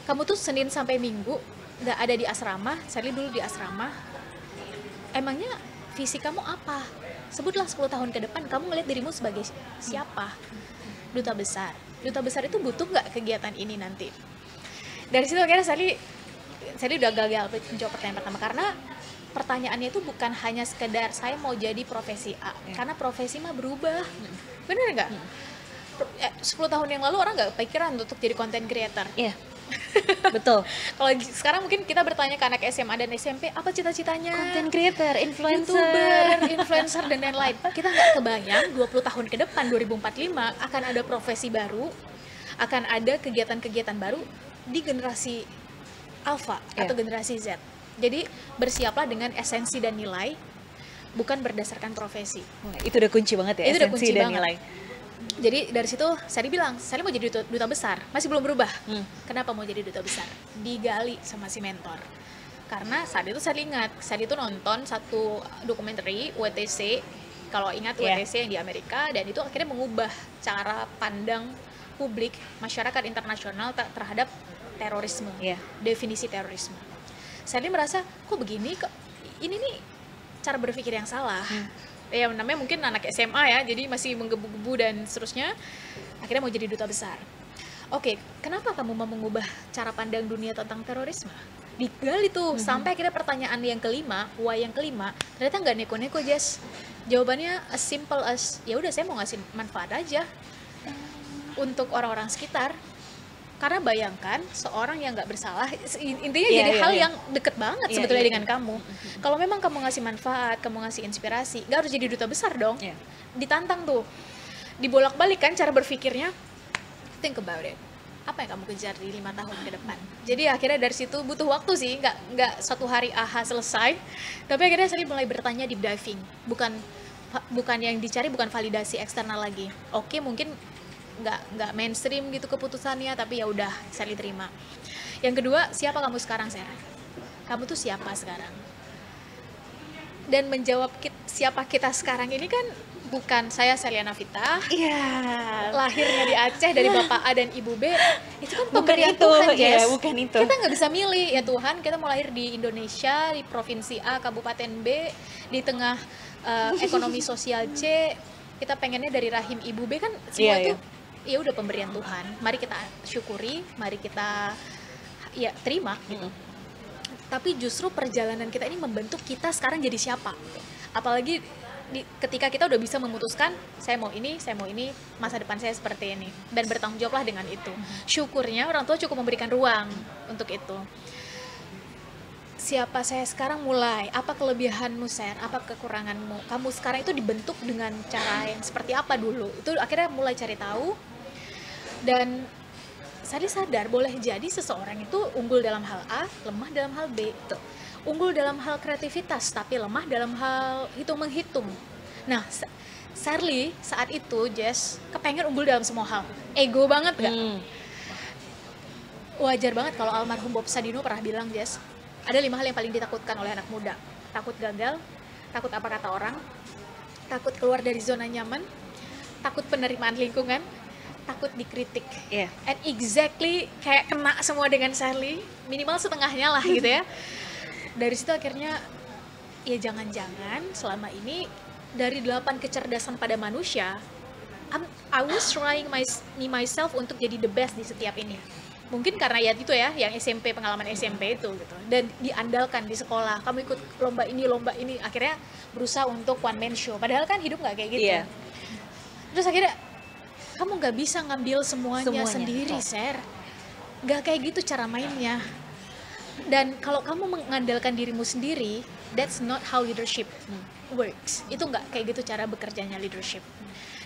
Speaker 1: Kamu tuh Senin sampai Minggu nggak ada di asrama, Sally dulu di asrama. Emangnya visi kamu apa? Sebutlah 10 tahun ke depan kamu ngeliat dirimu sebagai siapa? Duta besar. Duta besar itu butuh nggak kegiatan ini nanti? Dari situ akhirnya Sally Sally udah gagal menjawab pertanyaan pertama karena pertanyaannya itu bukan hanya sekedar saya mau jadi profesi A
Speaker 2: Iya.
Speaker 1: karena profesi mah berubah bener nggak Pro- eh, 10 tahun yang lalu orang nggak pikiran untuk jadi content creator
Speaker 2: Iya. Betul.
Speaker 1: kalau sekarang mungkin kita bertanya ke anak SMA dan SMP apa cita-citanya
Speaker 2: Content creator, influencer.
Speaker 1: youtuber, influencer dan lain-lain. Kita nggak kebayang 20 tahun ke depan 2045 akan ada profesi baru, akan ada kegiatan-kegiatan baru di generasi alpha
Speaker 2: Iya.
Speaker 1: atau generasi Z. Jadi bersiaplah dengan esensi dan nilai bukan berdasarkan profesi.
Speaker 2: Itu udah kunci banget ya,
Speaker 1: Itu udah
Speaker 2: esensi
Speaker 1: kunci
Speaker 2: dan
Speaker 1: banget.
Speaker 2: nilai.
Speaker 1: Jadi dari situ saya bilang, saya mau jadi duta, duta besar, masih belum berubah.
Speaker 2: Hmm.
Speaker 1: Kenapa mau jadi duta besar? Digali sama si mentor. Karena saat itu saya ingat, saat itu nonton satu dokumenter WTC, kalau ingat
Speaker 2: Iya.
Speaker 1: WTC yang di Amerika, dan itu akhirnya mengubah cara pandang publik masyarakat internasional ter- terhadap terorisme,
Speaker 2: Iya.
Speaker 1: definisi terorisme. Saya merasa kok begini kok ini nih cara berpikir yang salah. Ya namanya mungkin anak SMA ya, jadi masih menggebu-gebu dan seterusnya. Akhirnya mau jadi duta besar. Oke, kenapa kamu mau mengubah cara pandang dunia tentang terorisme? Digali tuh sampai akhirnya pertanyaan yang kelima, why yang kelima, ternyata nggak neko-neko Jess. Jawabannya as simple as ya udah saya mau ngasih manfaat aja untuk orang-orang sekitar. Karena bayangkan seorang yang nggak bersalah, intinya
Speaker 2: Iya,
Speaker 1: jadi
Speaker 2: iya,
Speaker 1: hal
Speaker 2: iya.
Speaker 1: yang deket banget
Speaker 2: Iya,
Speaker 1: sebetulnya
Speaker 2: iya,
Speaker 1: dengan kamu. Kalau memang kamu ngasih manfaat, kamu ngasih inspirasi, nggak harus jadi duta besar dong.
Speaker 2: Iya.
Speaker 1: Ditantang tuh, dibolak-balik kan cara berpikirnya. Think about it. apa yang kamu kejar di lima tahun ke depan jadi akhirnya dari situ butuh waktu sih nggak nggak satu hari aha selesai tapi akhirnya saya mulai bertanya deep diving bukan bukan yang dicari bukan validasi eksternal lagi oke mungkin nggak nggak mainstream gitu keputusannya tapi ya udah saya terima yang kedua siapa kamu sekarang Sarah kamu tuh siapa sekarang dan menjawab siapa kita sekarang ini kan bukan saya Seliana Vita.
Speaker 2: Iya.
Speaker 1: Lahirnya di Aceh dari Bapak A dan Ibu B. Itu kan pemberian itu, Tuhan,
Speaker 2: Jess. Ya, bukan itu.
Speaker 1: Kita nggak bisa milih ya Tuhan. Kita mau lahir di Indonesia, di provinsi A, kabupaten B, di tengah uh, ekonomi sosial C. Kita pengennya dari rahim Ibu B kan semua yeah, itu yeah. Ya udah pemberian Tuhan. Mari kita syukuri, mari kita ya terima gitu. Mm. Tapi justru perjalanan kita ini membentuk kita sekarang jadi siapa. Apalagi di, ketika kita udah bisa memutuskan saya mau ini, saya mau ini, masa depan saya seperti ini dan bertanggung jawablah dengan itu. Syukurnya orang tua cukup memberikan ruang untuk itu. Siapa saya sekarang mulai, apa kelebihanmu Ser, apa kekuranganmu? Kamu sekarang itu dibentuk dengan cara yang seperti apa dulu? Itu akhirnya mulai cari tahu dan saya sadar boleh jadi seseorang itu unggul dalam hal A, lemah dalam hal B. Tuh unggul dalam hal kreativitas tapi lemah dalam hal hitung menghitung nah Sally saat itu Jess kepengen unggul dalam semua hal ego banget gak? Hmm. wajar banget kalau almarhum Bob Sadino pernah bilang Jess ada lima hal yang paling ditakutkan oleh anak muda. Takut gagal takut apa kata orang takut keluar dari zona nyaman takut penerimaan lingkungan takut dikritik.
Speaker 2: Yeah.
Speaker 1: and exactly kayak kena semua dengan Sally minimal setengahnya lah gitu ya. Dari situ akhirnya ya jangan-jangan selama ini dari delapan kecerdasan pada manusia I'm, I was trying my, me myself untuk jadi the best di setiap ini mungkin karena ya itu ya yang SMP pengalaman SMP itu gitu. Dan diandalkan di sekolah kamu ikut lomba ini lomba ini. Akhirnya berusaha untuk one man show. Padahal kan hidup nggak kayak gitu. Yeah. terus akhirnya kamu nggak bisa ngambil semuanya, semuanya. sendiri oh. ser. Nggak kayak gitu cara mainnya. Dan kalau kamu mengandalkan dirimu sendiri that's not how leadership works. Itu nggak kayak gitu cara bekerjanya leadership.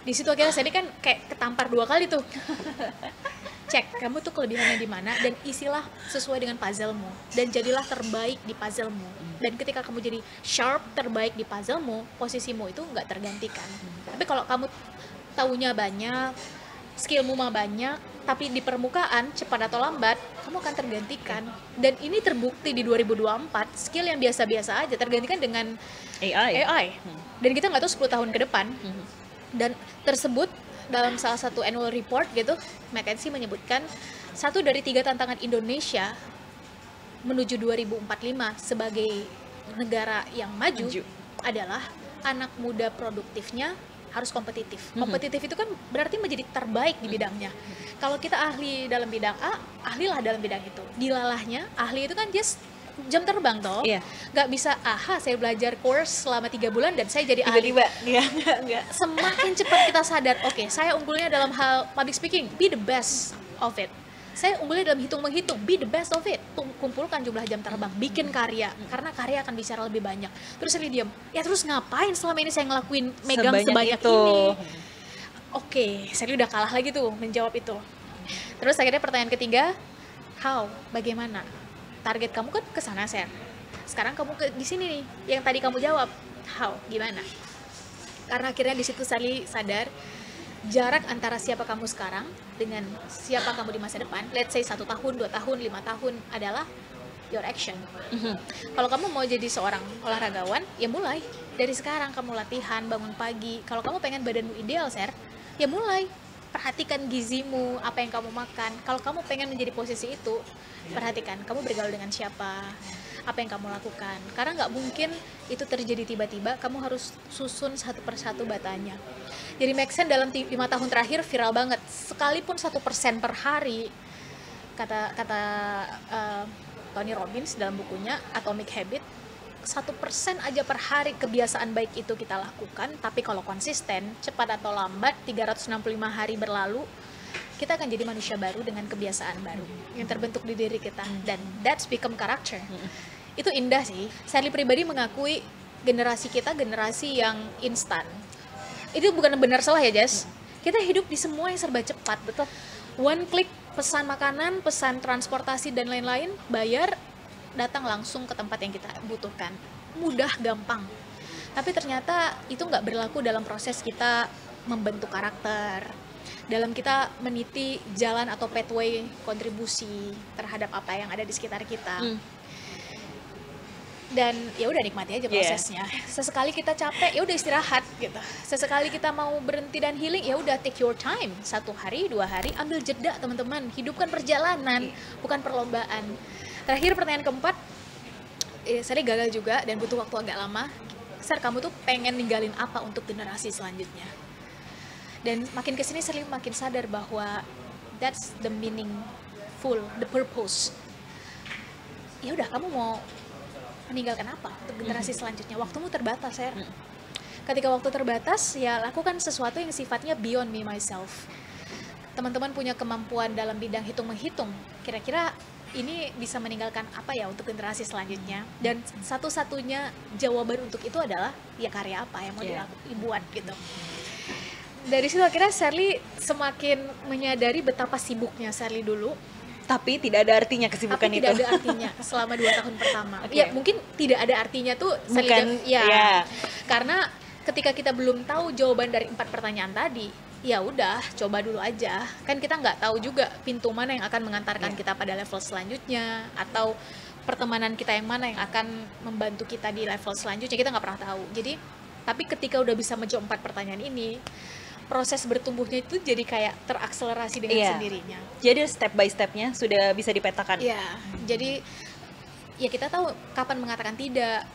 Speaker 1: Di situ akhirnya saya kan kayak ketampar dua kali tuh cek kamu tuh kelebihannya di mana dan isilah sesuai dengan puzzlemu. Dan jadilah terbaik di puzzlemu. Dan ketika kamu jadi sharp terbaik di puzzlemu posisimu itu nggak tergantikan tapi kalau kamu tahunya banyak skillmu mah banyak tapi di permukaan cepat atau lambat kamu akan tergantikan. Dan ini terbukti di 2024 skill yang biasa-biasa aja tergantikan dengan
Speaker 2: AI
Speaker 1: AI hmm. dan kita nggak tahu 10 tahun ke depan. Hmm. dan tersebut dalam salah satu annual report gitu McKinsey menyebutkan satu dari tiga tantangan Indonesia menuju 2045 sebagai negara yang maju, maju. adalah anak muda produktifnya harus kompetitif. Mhm. Kompetitif itu kan berarti menjadi terbaik di bidangnya. Kalau kita ahli dalam bidang A, ahlilah dalam bidang itu. Dilalahnya, ahli itu kan just jam terbang toh
Speaker 2: iya.
Speaker 1: nggak bisa aha saya belajar course selama tiga bulan dan saya jadi ahli.
Speaker 2: Tiba-tiba. Ya, enggak,
Speaker 1: semakin cepat kita sadar oke okay, saya unggulnya dalam hal public speaking be the best of it. Saya unggulnya dalam hitung menghitung be the best of it. Kumpulkan jumlah jam terbang bikin karya karena karya akan bicara lebih banyak. Terus saya diam ya terus ngapain selama ini saya ngelakuin megang sebanyak, sebanyak itu. ini? Oke okay, saya udah kalah lagi tuh menjawab itu. Terus akhirnya pertanyaan ketiga how? Bagaimana target kamu kan ke sana saya sekarang kamu ke di sini nih yang tadi kamu jawab how gimana karena akhirnya di situ Sally sadar jarak antara siapa kamu sekarang dengan siapa kamu di masa depan, let's say satu tahun, dua tahun, lima tahun adalah your action. Mm-hmm. Kalau kamu mau jadi seorang olahragawan, ya mulai dari sekarang kamu latihan, bangun pagi. Kalau kamu pengen badanmu ideal, ser, ya mulai perhatikan gizimu, apa yang kamu makan. Kalau kamu pengen menjadi posisi itu, perhatikan kamu bergaul dengan siapa, apa yang kamu lakukan. Karena nggak mungkin itu terjadi tiba-tiba. Kamu harus susun satu persatu batanya jadi sense dalam lima tahun terakhir viral banget sekalipun satu persen per hari kata kata uh, Tony Robbins dalam bukunya Atomic Habit satu persen aja per hari kebiasaan baik itu kita lakukan. Tapi kalau konsisten cepat atau lambat 365 hari berlalu kita akan jadi manusia baru dengan kebiasaan baru yang terbentuk di diri kita. Dan that's become character. Itu indah sih. Sally pribadi mengakui generasi kita generasi yang instan. Itu bukan benar salah ya Jess? Kita hidup di semua yang serba cepat.
Speaker 2: Betul.
Speaker 1: One click pesan makanan, pesan transportasi dan lain-lain, bayar, datang langsung ke tempat yang kita butuhkan. Mudah, gampang. Tapi ternyata itu nggak berlaku dalam proses kita membentuk karakter, dalam kita meniti jalan atau pathway kontribusi terhadap apa yang ada di sekitar kita.
Speaker 2: Hmm.
Speaker 1: Dan ya udah nikmati aja
Speaker 2: Iya.
Speaker 1: prosesnya. Sesekali kita capek, ya udah istirahat gitu. Sesekali kita mau berhenti dan healing, ya udah take your time. Satu hari, dua hari, ambil jeda teman-teman. Hidupkan perjalanan, bukan perlombaan. Terakhir pertanyaan keempat, eh, saya gagal juga dan butuh waktu agak lama. Sar, kamu tuh pengen ninggalin apa untuk generasi selanjutnya? Dan makin ke sini saya makin sadar bahwa that's the meaningful, the purpose. Ya udah, kamu mau meninggalkan apa untuk generasi selanjutnya? Waktumu terbatas, Sar.
Speaker 2: Mm.
Speaker 1: Ketika waktu terbatas, ya lakukan sesuatu yang sifatnya beyond me myself. Teman-teman punya kemampuan dalam bidang hitung menghitung. Kira-kira ini bisa meninggalkan apa ya untuk generasi selanjutnya? Dan satu-satunya jawaban untuk itu adalah ya karya apa yang mau
Speaker 2: Iya.
Speaker 1: dilakukan dibuat gitu. Dari situ akhirnya Sherly semakin menyadari betapa sibuknya Sherly dulu
Speaker 2: Tapi tidak ada artinya kesibukan
Speaker 1: tapi
Speaker 2: itu.
Speaker 1: tidak ada artinya selama dua tahun pertama.
Speaker 2: Oke.
Speaker 1: Ya mungkin tidak ada artinya tuh Sally
Speaker 2: Bukan,
Speaker 1: ya.
Speaker 2: ya.
Speaker 1: Karena ketika kita belum tahu jawaban dari empat pertanyaan tadi, ya udah coba dulu aja. Kan kita nggak tahu juga pintu mana yang akan mengantarkan
Speaker 2: Ya.
Speaker 1: kita pada level selanjutnya atau pertemanan kita yang mana yang akan membantu kita di level selanjutnya kita nggak pernah tahu. Jadi tapi ketika udah bisa menjawab empat pertanyaan ini, proses bertumbuhnya itu jadi kayak terakselerasi dengan
Speaker 2: Iya.
Speaker 1: sendirinya.
Speaker 2: Jadi step by stepnya sudah bisa dipetakan.
Speaker 1: Iya, jadi ya kita tahu kapan mengatakan tidak,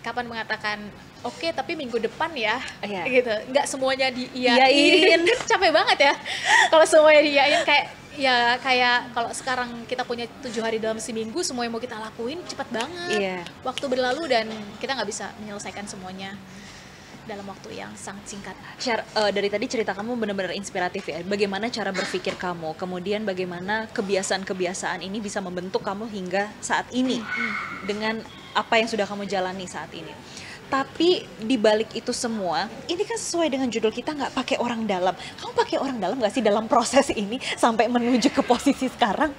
Speaker 1: kapan mengatakan oke tapi minggu depan ya,
Speaker 2: Iya.
Speaker 1: gitu. Nggak semuanya diiyain.
Speaker 2: Iyain.
Speaker 1: Capek banget ya kalau semuanya diiyain kayak ya kayak kalau sekarang kita punya tujuh hari dalam seminggu semua yang mau kita lakuin cepat banget.
Speaker 2: Iya.
Speaker 1: Waktu berlalu dan kita nggak bisa menyelesaikan semuanya dalam waktu yang sangat singkat.
Speaker 2: Share, eh, dari tadi cerita kamu benar-benar inspiratif ya. Bagaimana cara berpikir kamu, kemudian bagaimana kebiasaan-kebiasaan ini bisa membentuk kamu hingga saat ini dengan apa yang sudah kamu jalani saat ini. Tapi di balik itu semua, ini kan sesuai dengan judul kita nggak pakai orang dalam. Kamu pakai orang dalam nggak sih dalam proses ini sampai menuju ke posisi sekarang?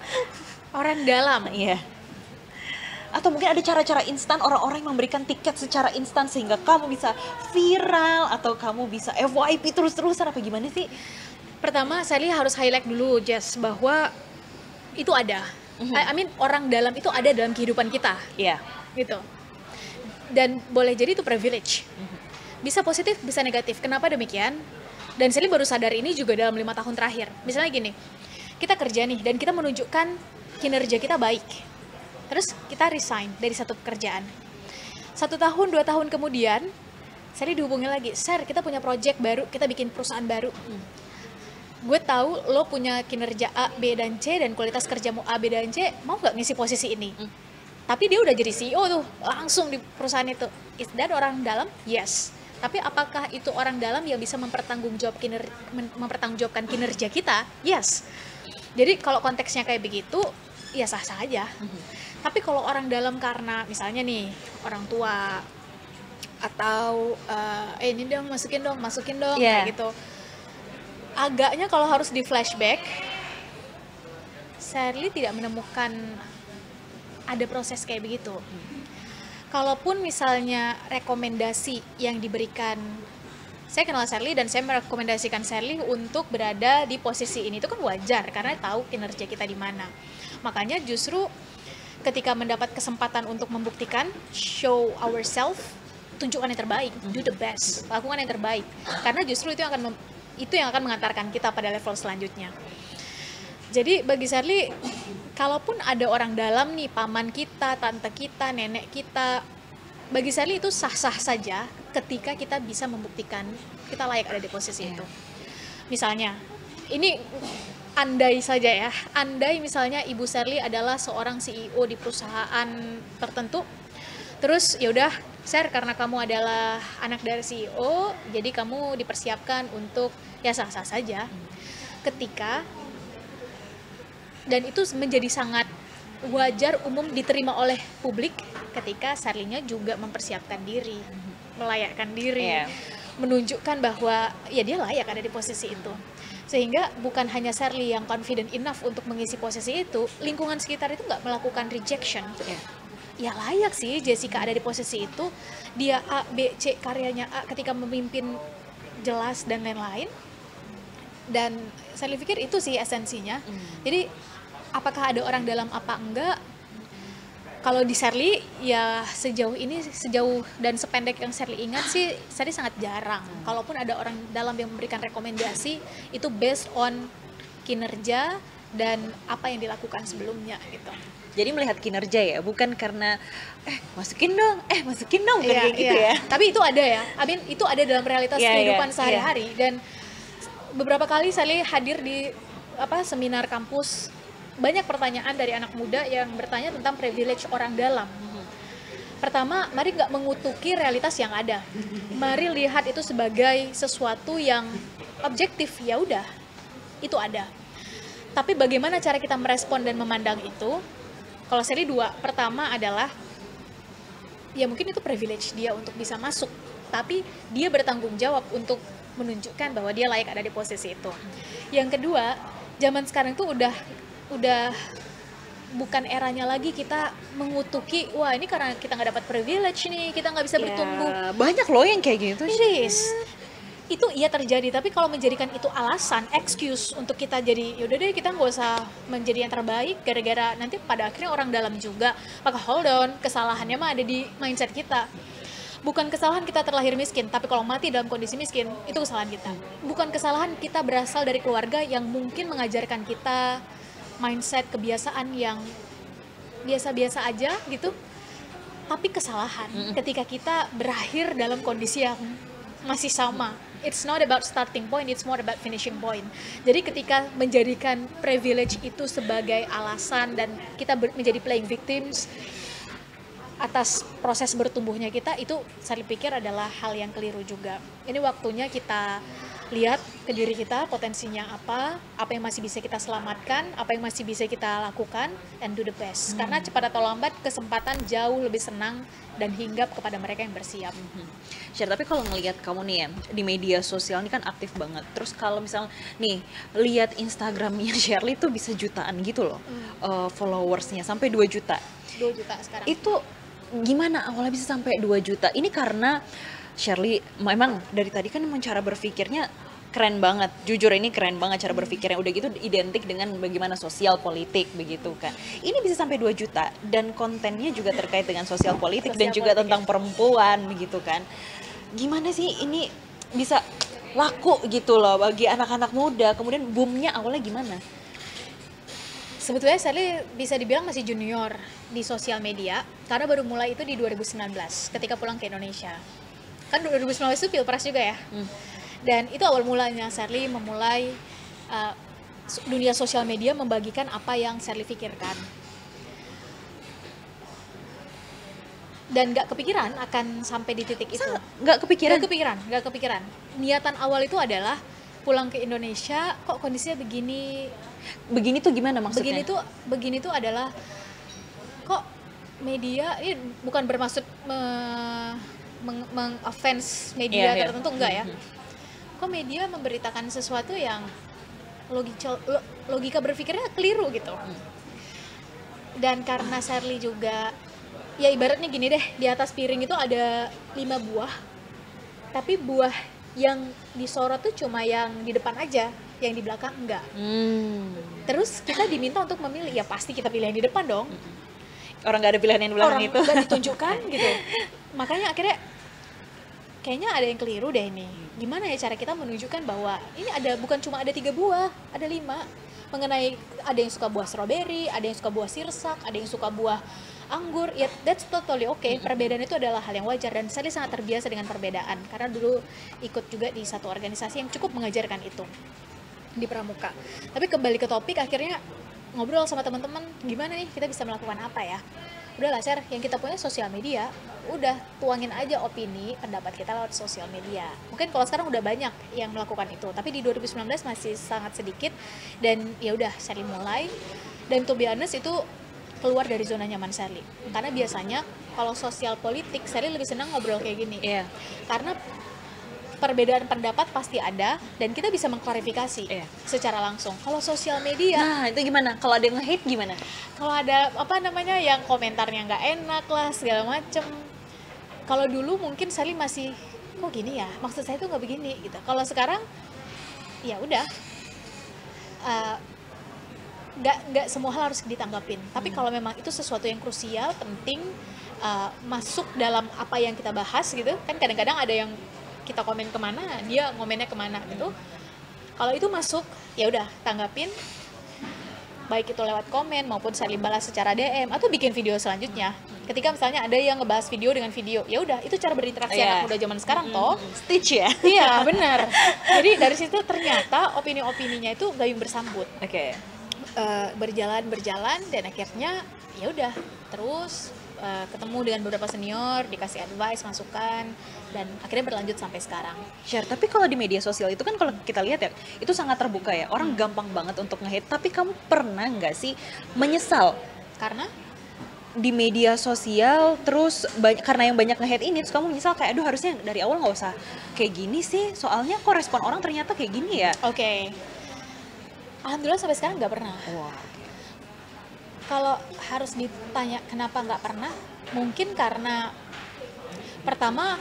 Speaker 1: Orang dalam,
Speaker 2: Iya. Atau mungkin ada cara-cara instan orang-orang yang memberikan tiket secara instan sehingga kamu bisa viral atau kamu bisa FYP terus-terusan apa gimana sih?
Speaker 1: Pertama, Sally harus highlight dulu, Jess, bahwa itu ada.
Speaker 2: Mhm.
Speaker 1: I, I mean, orang dalam itu ada dalam kehidupan kita,
Speaker 2: Iya.
Speaker 1: gitu. Dan boleh jadi itu privilege. Bisa positif, bisa negatif. Kenapa demikian? Dan Sally baru sadar ini juga dalam lima tahun terakhir. Misalnya gini, kita kerja nih, dan kita menunjukkan kinerja kita baik. Terus kita resign dari satu pekerjaan. Satu tahun, dua tahun kemudian, Sally dihubungi lagi, Sir, kita punya project baru, kita bikin perusahaan baru gue tahu lo punya kinerja A, B, dan C dan kualitas kerjamu A, B, dan C mau nggak ngisi posisi ini?
Speaker 2: Hmm.
Speaker 1: Tapi dia udah jadi CEO tuh langsung di perusahaan itu. Is that orang dalam? Yes. Tapi apakah itu orang dalam yang bisa mempertanggungjawab kiner, mempertanggungjawabkan kinerja kita? Yes. Jadi kalau konteksnya kayak begitu, ya sah-sah aja. Tapi kalau orang dalam karena misalnya nih orang tua atau eh "Eh, ini dong masukin dong, masukin dong
Speaker 2: Iya.
Speaker 1: kayak gitu agaknya kalau harus di flashback Sherly tidak menemukan ada proses kayak begitu. Kalaupun misalnya rekomendasi yang diberikan saya kenal Sherly dan saya merekomendasikan Sherly untuk berada di posisi ini itu kan wajar karena tahu kinerja kita di mana. Makanya justru ketika mendapat kesempatan untuk membuktikan show ourselves tunjukkan yang terbaik do the best lakukan yang terbaik. Karena justru itu yang akan itu yang akan mengantarkan kita pada level selanjutnya jadi bagi Sherly kalaupun ada orang dalam nih paman kita tante kita nenek kita bagi Sherly itu sah-sah saja ketika kita bisa membuktikan kita layak ada di posisi
Speaker 2: Iya.
Speaker 1: itu. Misalnya ini andai saja ya andai misalnya ibu Sherly adalah seorang CEO di perusahaan tertentu terus ya udah share karena kamu adalah anak dari CEO jadi kamu dipersiapkan untuk ya sah-sah saja. Ketika dan itu menjadi sangat wajar umum diterima oleh publik ketika Sherly-nya juga mempersiapkan diri melayakkan diri
Speaker 2: Iya.
Speaker 1: menunjukkan bahwa ya dia layak ada di posisi itu. Sehingga bukan hanya Sherly yang confident enough untuk mengisi posisi itu lingkungan sekitar itu nggak melakukan rejection.
Speaker 2: Iya.
Speaker 1: ya layak sih Jessica ada di posisi itu. Dia A B C karyanya A ketika memimpin jelas dan lain-lain. Dan saya pikir itu sih esensinya. Jadi apakah ada orang dalam apa enggak kalau di Sherly ya sejauh ini sejauh dan sependek yang Sherly ingat sih Sherly sangat jarang kalaupun ada orang dalam yang memberikan rekomendasi itu based on kinerja dan apa yang dilakukan sebelumnya gitu
Speaker 2: Jadi melihat kinerja ya, bukan karena eh masukin dong, eh masukin dong,
Speaker 1: Iya,
Speaker 2: kayak gitu
Speaker 1: iya.
Speaker 2: ya.
Speaker 1: Tapi itu ada ya. I mean, itu ada dalam realitas
Speaker 2: Iya,
Speaker 1: kehidupan
Speaker 2: iya,
Speaker 1: sehari-hari dan beberapa kali saya hadir di apa seminar kampus banyak pertanyaan dari anak muda yang bertanya tentang privilege orang dalam. Pertama, mari nggak mengutuki realitas yang ada. Mari lihat itu sebagai sesuatu yang objektif. Ya udah, itu ada. Tapi bagaimana cara kita merespon dan memandang itu? Kalau seri dua, pertama adalah ya mungkin itu privilege dia untuk bisa masuk tapi dia bertanggung jawab untuk menunjukkan bahwa dia layak ada di posisi itu yang kedua zaman sekarang tuh udah udah bukan eranya lagi kita mengutuki wah ini karena kita nggak dapat privilege nih kita nggak bisa bertumbuh.
Speaker 2: Ya, banyak loh yang kayak gitu.
Speaker 1: Iris. Itu iya terjadi tapi kalau menjadikan itu alasan excuse untuk kita jadi yaudah deh kita nggak usah menjadi yang terbaik gara-gara nanti pada akhirnya orang dalam juga maka hold on kesalahannya mah ada di mindset kita. Bukan kesalahan kita terlahir miskin tapi kalau mati dalam kondisi miskin itu kesalahan kita. Bukan kesalahan kita berasal dari keluarga yang mungkin mengajarkan kita mindset kebiasaan yang biasa-biasa aja gitu tapi kesalahan ketika kita berakhir dalam kondisi yang masih sama. It's not about starting point it's more about finishing point. Jadi ketika menjadikan privilege itu sebagai alasan dan kita menjadi playing victims atas proses bertumbuhnya kita itu saya pikir adalah hal yang keliru juga. Ini waktunya kita lihat ke diri kita potensinya apa apa yang masih bisa kita selamatkan apa yang masih bisa kita lakukan and do the best. Karena cepat atau lambat kesempatan jauh lebih senang dan hinggap kepada mereka yang bersiap.
Speaker 2: Share, tapi kalau ngelihat kamu nih ya di media sosial ini kan aktif banget. Terus kalau misalnya nih lihat Instagramnya Shirley tuh bisa jutaan gitu loh eh, followersnya sampai 2 juta.
Speaker 1: 2 juta sekarang.
Speaker 2: Itu gimana? Awalnya bisa sampai 2 juta? Ini karena Shirley memang dari tadi kan memang cara berpikirnya keren banget. Jujur ini keren banget cara berpikirnya. Udah gitu identik dengan bagaimana sosial politik begitu kan. Ini bisa sampai 2 juta dan kontennya juga terkait dengan sosial politik dan
Speaker 1: Sosial
Speaker 2: juga
Speaker 1: politik,
Speaker 2: tentang perempuan begitu kan. Gimana sih ini bisa laku gitu loh bagi anak-anak muda. Kemudian boomnya awalnya gimana?
Speaker 1: Sebetulnya Sally bisa dibilang masih junior di sosial media karena baru mulai itu di 2019 ketika pulang ke Indonesia. Kan 2019 itu pilpres juga ya.
Speaker 2: Hmm.
Speaker 1: Dan itu awal mulanya Sally memulai uh, dunia sosial media membagikan apa yang Sally pikirkan. Dan gak kepikiran akan sampai di titik itu.
Speaker 2: Nggak kepikiran?
Speaker 1: Gak kepikiran, gak kepikiran. Niatan awal itu adalah pulang ke Indonesia, kok kondisinya begini,
Speaker 2: Begini tuh gimana maksudnya?
Speaker 1: begini tuh begini tuh adalah kok media ini bukan bermaksud me- meng, meng-offense media
Speaker 2: Iya, iya.
Speaker 1: tertentu enggak ya
Speaker 2: Mhm.
Speaker 1: kok media memberitakan sesuatu yang logika lo- logika berpikirnya keliru gitu dan karena Sherly juga ya ibaratnya gini deh di atas piring itu ada lima buah tapi buah yang disorot tuh cuma yang di depan aja yang di belakang enggak
Speaker 2: Hmm.
Speaker 1: Terus kita diminta untuk memilih, ya pasti kita pilih yang di depan dong.
Speaker 2: Orang nggak ada pilihan yang di belakang
Speaker 1: Orang
Speaker 2: itu.
Speaker 1: udah ditunjukkan gitu. Makanya akhirnya kayaknya ada yang keliru deh ini. Gimana ya cara kita menunjukkan bahwa ini ada bukan cuma ada tiga buah, ada lima. Mengenai ada yang suka buah strawberry, ada yang suka buah sirsak, ada yang suka buah anggur. Ya that's totally okay. Perbedaan itu adalah hal yang wajar dan saya sangat terbiasa dengan perbedaan karena dulu ikut juga di satu organisasi yang cukup mengajarkan itu di pramuka. Tapi kembali ke topik akhirnya ngobrol sama teman-teman gimana nih kita bisa melakukan apa ya? Udahlah share yang kita punya sosial media, udah tuangin aja opini pendapat kita lewat sosial media. Mungkin kalau sekarang udah banyak yang melakukan itu, tapi di 2019 masih sangat sedikit dan ya udah Sally mulai dan to be honest itu keluar dari zona nyaman Sally. Karena biasanya kalau sosial politik Sally lebih senang ngobrol kayak gini
Speaker 2: Iya.
Speaker 1: karena perbedaan pendapat pasti ada dan kita bisa mengklarifikasi
Speaker 2: Iya.
Speaker 1: secara langsung. Kalau sosial media,
Speaker 2: Nah, itu gimana? Kalau ada yang nge-hate gimana?
Speaker 1: kalau ada apa namanya yang komentarnya nggak enak lah segala macem. Kalau dulu mungkin Sally masih kok gini ya, maksud saya tuh nggak begini gitu. Kalau sekarang ya udah Eh, nggak nggak semua hal harus ditanggapin. Tapi kalau memang itu sesuatu yang krusial, penting eh, masuk dalam apa yang kita bahas gitu. Kan kadang-kadang ada yang kita komen ke mana, dia ngomennya ke mana gitu. Kalau itu masuk, ya udah tanggapin. Baik itu lewat komen maupun saling balas secara DM atau bikin video selanjutnya. Ketika misalnya ada yang ngebahas video dengan video, ya udah itu cara berinteraksi
Speaker 2: Iya.
Speaker 1: anak muda zaman sekarang toh.
Speaker 2: Stitch ya?
Speaker 1: Iya benar. Jadi dari situ ternyata opini-opininya itu gayung bersambut,
Speaker 2: Oke.
Speaker 1: Eh, berjalan berjalan dan akhirnya ya udah terus eh, ketemu dengan beberapa senior, dikasih advice, masukan dan akhirnya berlanjut sampai sekarang.
Speaker 2: Share, tapi kalau di media sosial itu kan kalau kita lihat ya, itu sangat terbuka ya. Orang gampang banget untuk nge-hate, tapi kamu pernah nggak sih menyesal
Speaker 1: Karena
Speaker 2: di media sosial terus banyak karena yang banyak nge-hate ini terus kamu menyesal kayak aduh harusnya dari awal nggak usah kayak gini sih soalnya kok respon orang ternyata kayak gini ya
Speaker 1: oke, alhamdulillah sampai sekarang nggak pernah.
Speaker 2: wah
Speaker 1: Kalau harus ditanya kenapa nggak pernah, mungkin karena pertama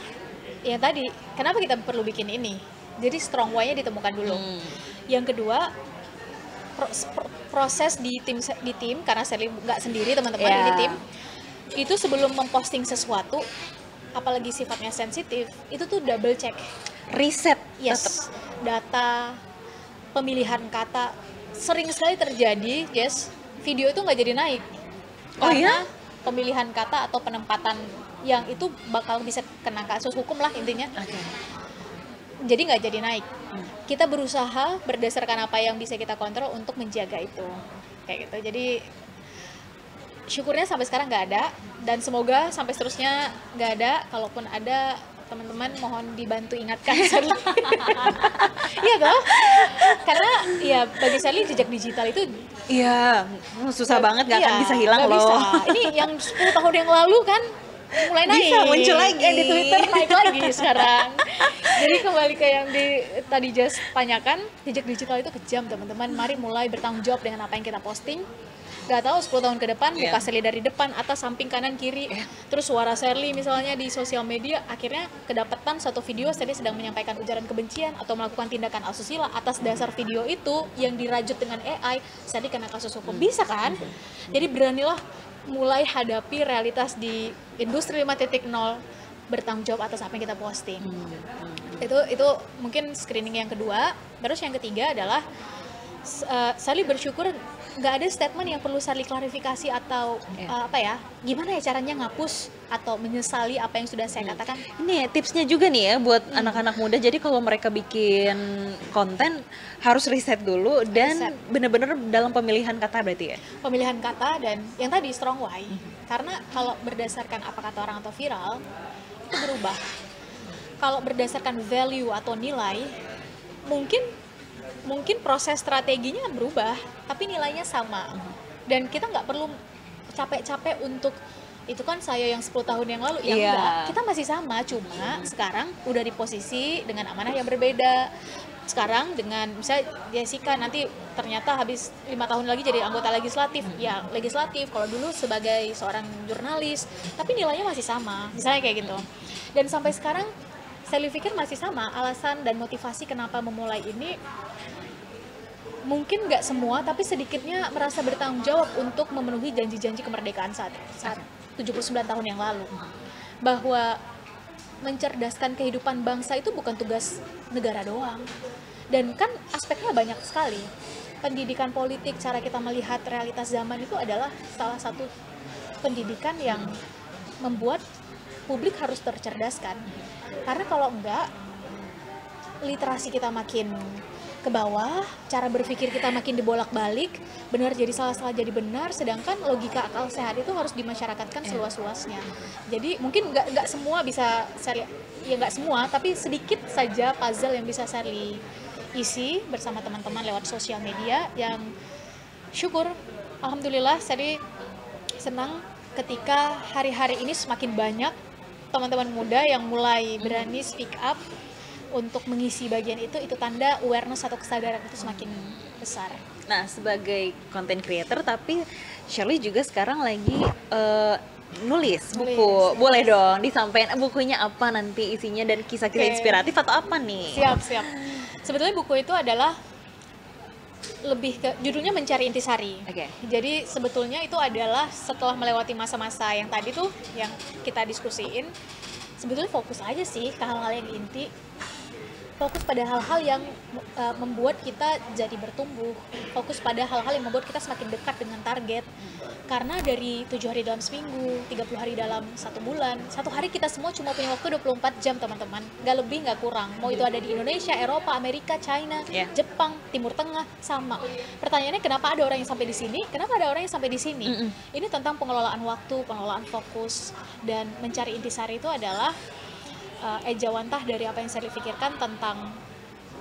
Speaker 1: ya tadi kenapa kita perlu bikin ini. Jadi strong why-nya ditemukan dulu.
Speaker 2: Hmm.
Speaker 1: Yang kedua pro- pro- proses di tim di tim karena saya nggak sendiri teman-teman
Speaker 2: Ya.
Speaker 1: di tim itu sebelum memposting sesuatu apalagi sifatnya sensitif itu tuh double check
Speaker 2: riset
Speaker 1: yes data pemilihan kata sering sekali terjadi yes video itu nggak jadi naik.
Speaker 2: Oh
Speaker 1: karena pemilihan kata atau penempatan yang itu bakal bisa kena kasus hukum lah intinya.
Speaker 2: Oke.
Speaker 1: jadi nggak jadi naik.
Speaker 2: Hmm.
Speaker 1: kita berusaha berdasarkan apa yang bisa kita kontrol untuk menjaga itu. Kayak gitu. Jadi syukurnya sampai sekarang nggak ada. Dan semoga sampai seterusnya nggak ada kalaupun ada teman-teman mohon dibantu ingatkan Sally. Iya toh? Karena ya bagi Sally jejak digital itu
Speaker 2: iya susah banget nggak akan
Speaker 1: iya,
Speaker 2: bisa hilang loh.
Speaker 1: bisa. ini yang 10 tahun yang lalu kan mulai naik.
Speaker 2: Bisa muncul lagi.
Speaker 1: yang di Twitter naik lagi sekarang. Jadi kembali ke yang di tadi Just tanyakan jejak digital itu kejam teman-teman. Mari mulai bertanggung jawab dengan apa yang kita posting Gak tahu 10 tahun ke depan
Speaker 2: Iya.
Speaker 1: muka Sally dari depan atas samping kanan kiri. Terus suara Sally misalnya di sosial media akhirnya kedapatan satu video Sally sedang menyampaikan ujaran kebencian atau melakukan tindakan asusila. Atas dasar video itu yang dirajut dengan AI Sally kena kasus hukum. Bisa kan? Jadi beranilah mulai hadapi realitas di industri 5.0 bertanggung jawab atas apa yang kita posting. Itu itu mungkin screening yang kedua. Terus yang ketiga adalah s- eh, Sally bersyukur nggak ada statement yang perlu Sally klarifikasi atau
Speaker 2: Iya.
Speaker 1: eh, apa ya gimana ya caranya ngapus atau menyesali apa yang sudah saya katakan
Speaker 2: Ini ya, tipsnya juga nih ya buat anak-anak muda. Jadi kalau mereka bikin konten harus riset dulu dan
Speaker 1: Riset.
Speaker 2: bener-bener dalam pemilihan kata berarti ya.
Speaker 1: pemilihan kata dan yang tadi strong why karena kalau berdasarkan apa kata orang atau viral itu berubah kalau berdasarkan value atau nilai mungkin mungkin proses strateginya berubah tapi nilainya sama. Dan kita nggak perlu capek-capek untuk itu kan saya yang 10 tahun yang lalu ya
Speaker 2: Iya.
Speaker 1: enggak. Kita masih sama cuma sekarang udah di posisi dengan amanah yang berbeda. Sekarang dengan misalnya Jessica nanti ternyata habis lima tahun lagi jadi anggota legislatif. Ya legislatif. Kalau dulu sebagai seorang jurnalis tapi nilainya masih sama misalnya kayak gitu. Dan sampai sekarang saya pikir masih sama. Alasan dan motivasi kenapa memulai ini mungkin nggak semua tapi sedikitnya merasa bertanggung jawab untuk memenuhi janji-janji kemerdekaan saat saat 79 tahun yang lalu. Bahwa mencerdaskan kehidupan bangsa itu bukan tugas negara doang. Dan kan aspeknya banyak sekali. Pendidikan politik cara kita melihat realitas zaman itu adalah salah satu pendidikan yang membuat publik harus tercerdaskan. Karena kalau enggak literasi kita makin ke bawah, cara berpikir kita makin dibolak-balik, benar jadi salah-salah jadi benar, sedangkan logika akal sehat itu harus dimasyarakatkan seluas-luasnya. Jadi mungkin nggak nggak semua bisa Sally, ya nggak semua, tapi sedikit saja puzzle yang bisa Sally isi bersama teman-teman lewat sosial media yang syukur, alhamdulillah Sally senang ketika hari-hari ini semakin banyak teman-teman muda yang mulai berani speak up untuk mengisi bagian itu itu tanda awareness atau kesadaran itu semakin besar
Speaker 2: Nah, sebagai content creator tapi Shirley juga sekarang lagi eh, nulis
Speaker 1: Nulis,
Speaker 2: buku.
Speaker 1: ya.
Speaker 2: Boleh dong disampaikan bukunya apa nanti isinya dan kisah-kisah
Speaker 1: Oke.
Speaker 2: inspiratif atau apa nih?
Speaker 1: siap siap sebetulnya buku itu adalah lebih ke judulnya mencari intisari
Speaker 2: Oke.
Speaker 1: jadi sebetulnya itu adalah setelah melewati masa-masa yang tadi tuh yang kita diskusiin sebetulnya fokus aja sih ke hal-hal yang inti fokus pada hal-hal yang uh, membuat kita jadi bertumbuh. Fokus pada hal-hal yang membuat kita semakin dekat dengan target. Karena dari tujuh hari dalam seminggu 30 hari dalam satu bulan satu hari kita semua cuma punya waktu 24 jam teman-teman. Nggak lebih nggak kurang. Mau itu ada di Indonesia Eropa Amerika China
Speaker 2: Yeah.
Speaker 1: Jepang Timur Tengah sama. Pertanyaannya kenapa ada orang yang sampai di sini? Kenapa ada orang yang sampai di sini?
Speaker 2: Mm-mm.
Speaker 1: ini tentang pengelolaan waktu pengelolaan fokus. Dan mencari intisari itu adalah uh, ejawantah dari apa yang saya pikirkan tentang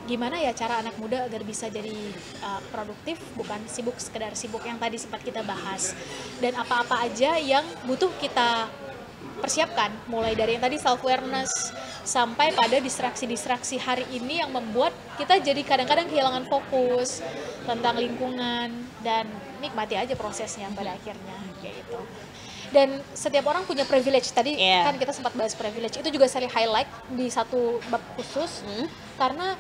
Speaker 1: gimana ya cara anak muda agar bisa jadi uh, produktif bukan sibuk sekedar sibuk yang tadi sempat kita bahas. Dan apa-apa aja yang butuh kita persiapkan mulai dari yang tadi self awareness sampai pada distraksi-distraksi hari ini yang membuat kita jadi kadang-kadang kehilangan fokus tentang lingkungan dan nikmati aja prosesnya pada akhirnya kayak gitu dan setiap orang punya privilege tadi
Speaker 2: Iya.
Speaker 1: kan kita sempat bahas privilege itu juga saya highlight di satu bab khusus
Speaker 2: Hmm?
Speaker 1: karena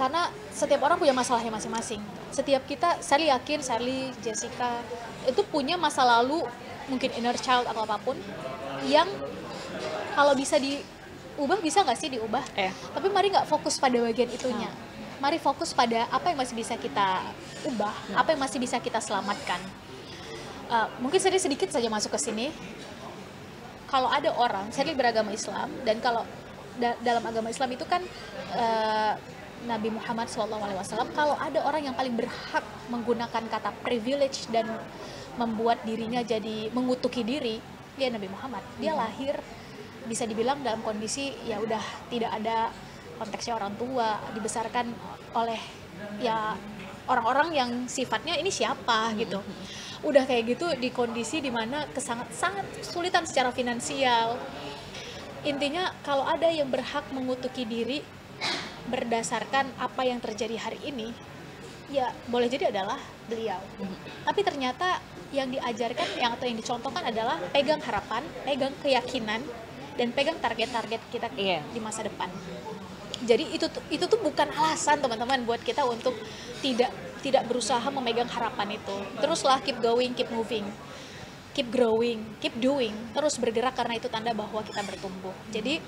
Speaker 1: karena setiap orang punya masalahnya masing-masing. Setiap kita, Sally yakin, Sally, Jessica itu punya masa lalu mungkin inner child atau apa pun yang kalau bisa diubah bisa nggak sih diubah?
Speaker 2: Eh.
Speaker 1: Tapi mari nggak fokus pada bagian itunya. Mari fokus pada apa yang masih bisa kita ubah, apa yang masih bisa kita selamatkan. Uh, mungkin saya sedikit saja masuk ke sini. Kalau ada orang, saya beragama Islam dan kalau da- dalam agama Islam itu kan uh, Nabi Muhammad SAW kalau ada orang yang paling berhak menggunakan kata privilege dan membuat dirinya jadi mengutuki diri, dia Nabi Muhammad. Dia lahir bisa dibilang dalam kondisi ya udah tidak ada konteksnya orang tua, dibesarkan oleh ya orang-orang yang sifatnya ini siapa gitu. Udah kayak gitu di kondisi di mana kesangat sangat kesulitan secara finansial. Intinya kalau ada yang berhak mengutuki diri berdasarkan apa yang terjadi hari ini, ya boleh jadi adalah beliau. Tapi ternyata yang diajarkan yang atau yang dicontohkan adalah pegang harapan, pegang keyakinan, dan pegang target-target kita
Speaker 2: Iya.
Speaker 1: di masa depan. Jadi itu itu tuh bukan alasan teman-teman buat kita untuk tidak tidak berusaha memegang harapan itu. Teruslah keep going, keep moving. Keep growing, keep doing, terus bergerak karena itu tanda bahwa kita bertumbuh. Jadi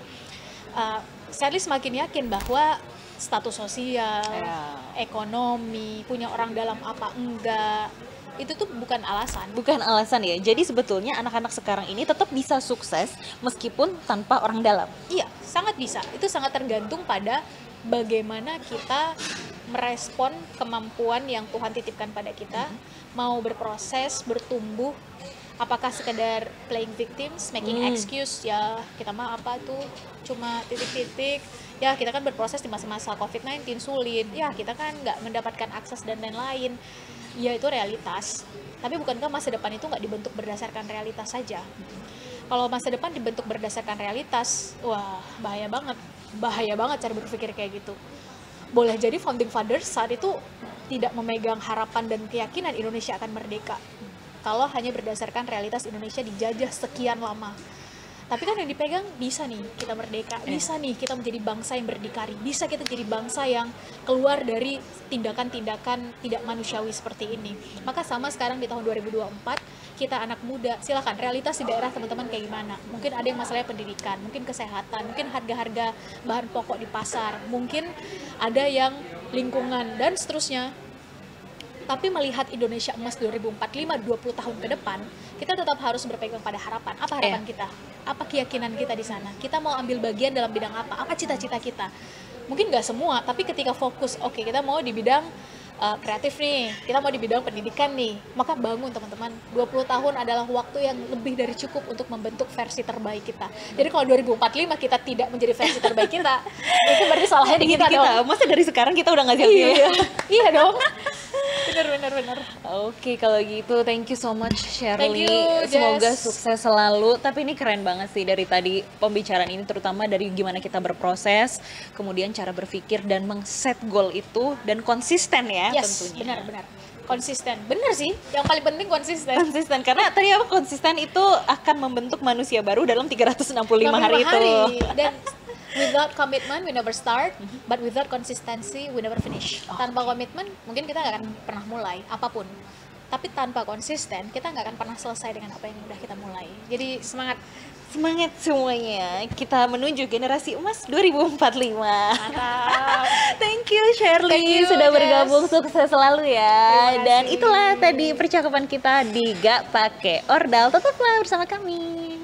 Speaker 1: uh, Sally semakin yakin bahwa status sosial,
Speaker 2: Ya.
Speaker 1: ekonomi, punya orang dalam apa enggak, itu tuh bukan alasan.
Speaker 2: Bukan alasan ya. Jadi sebetulnya anak-anak sekarang ini tetap bisa sukses meskipun tanpa orang dalam.
Speaker 1: Iya, sangat bisa. Itu sangat tergantung pada bagaimana kita merespon kemampuan yang Tuhan titipkan pada kita, mau berproses, bertumbuh, apakah sekedar playing victims, making
Speaker 2: Hmm.
Speaker 1: excuse ya kita mah apa tuh cuma titik-titik. Ya kita kan berproses di masa-masa COVID-19 sulit. Ya. Kita kan nggak mendapatkan akses dan lain-lain. Ya itu realitas. Tapi bukankah masa depan itu nggak dibentuk berdasarkan realitas saja? Kalau masa depan dibentuk berdasarkan realitas wah bahaya banget. Bahaya banget cara berpikir kayak gitu boleh jadi founding fathers saat itu tidak memegang harapan dan keyakinan Indonesia akan merdeka. Kalau hanya berdasarkan realitas Indonesia dijajah sekian lama tapi kan yang dipegang bisa nih kita merdeka. Bisa nih kita menjadi bangsa yang berdikari. Bisa kita jadi bangsa yang keluar dari tindakan-tindakan tidak manusiawi seperti ini. Maka sama sekarang di tahun 2024 kita anak muda silakan realitas di daerah teman-teman kayak gimana? Mungkin ada yang masalahnya pendidikan mungkin kesehatan mungkin harga-harga bahan pokok di pasar mungkin ada yang lingkungan dan seterusnya. Tapi melihat Indonesia emas 2045 20 tahun ke depan kita tetap harus berpegang pada harapan. Apa harapan
Speaker 2: Iya.
Speaker 1: kita? Apa keyakinan kita di sana? Kita mau ambil bagian dalam bidang apa? Apa cita-cita kita? Mungkin nggak semua tapi ketika fokus oke kita mau di bidang uh, kreatif nih. Kita mau di bidang pendidikan nih. Maka bangun teman-teman. 20 tahun adalah waktu yang lebih dari cukup untuk membentuk versi terbaik kita. Jadi kalau 2045 kita tidak menjadi versi terbaik kita itu berarti salahnya di kita, dong.
Speaker 2: Masa dari sekarang kita udah nggak siap-siap?
Speaker 1: iya. Iya dong. Bener bener bener.
Speaker 2: Oke, kalau gitu thank you so much Shirley.
Speaker 1: Thank you,
Speaker 2: Semoga
Speaker 1: Jess.
Speaker 2: sukses selalu. Tapi ini keren banget sih dari tadi pembicaraan ini terutama dari gimana kita berproses, kemudian cara berpikir dan meng-set goal itu dan konsisten ya
Speaker 1: yes
Speaker 2: tentunya.
Speaker 1: benar benar. Konsisten. Bener sih yang paling penting konsisten.
Speaker 2: Konsisten karena tadi apa konsisten itu akan membentuk manusia baru dalam 365 hari,
Speaker 1: 65
Speaker 2: itu.
Speaker 1: dan without commitment we never start but without consistency we never finish. Tanpa komitmen mungkin kita nggak akan pernah mulai apa pun. Tapi tanpa konsisten kita nggak akan pernah selesai dengan apa yang udah kita mulai. Jadi semangat
Speaker 2: Semangat semuanya. Kita menuju generasi emas 2045.
Speaker 1: mantap
Speaker 2: Thank you Shirley
Speaker 1: Thank you,
Speaker 2: sudah
Speaker 1: Jess.
Speaker 2: bergabung sukses selalu ya. Dan itulah tadi percakapan kita di Gak Pakai Ordal. Tetaplah bersama kami.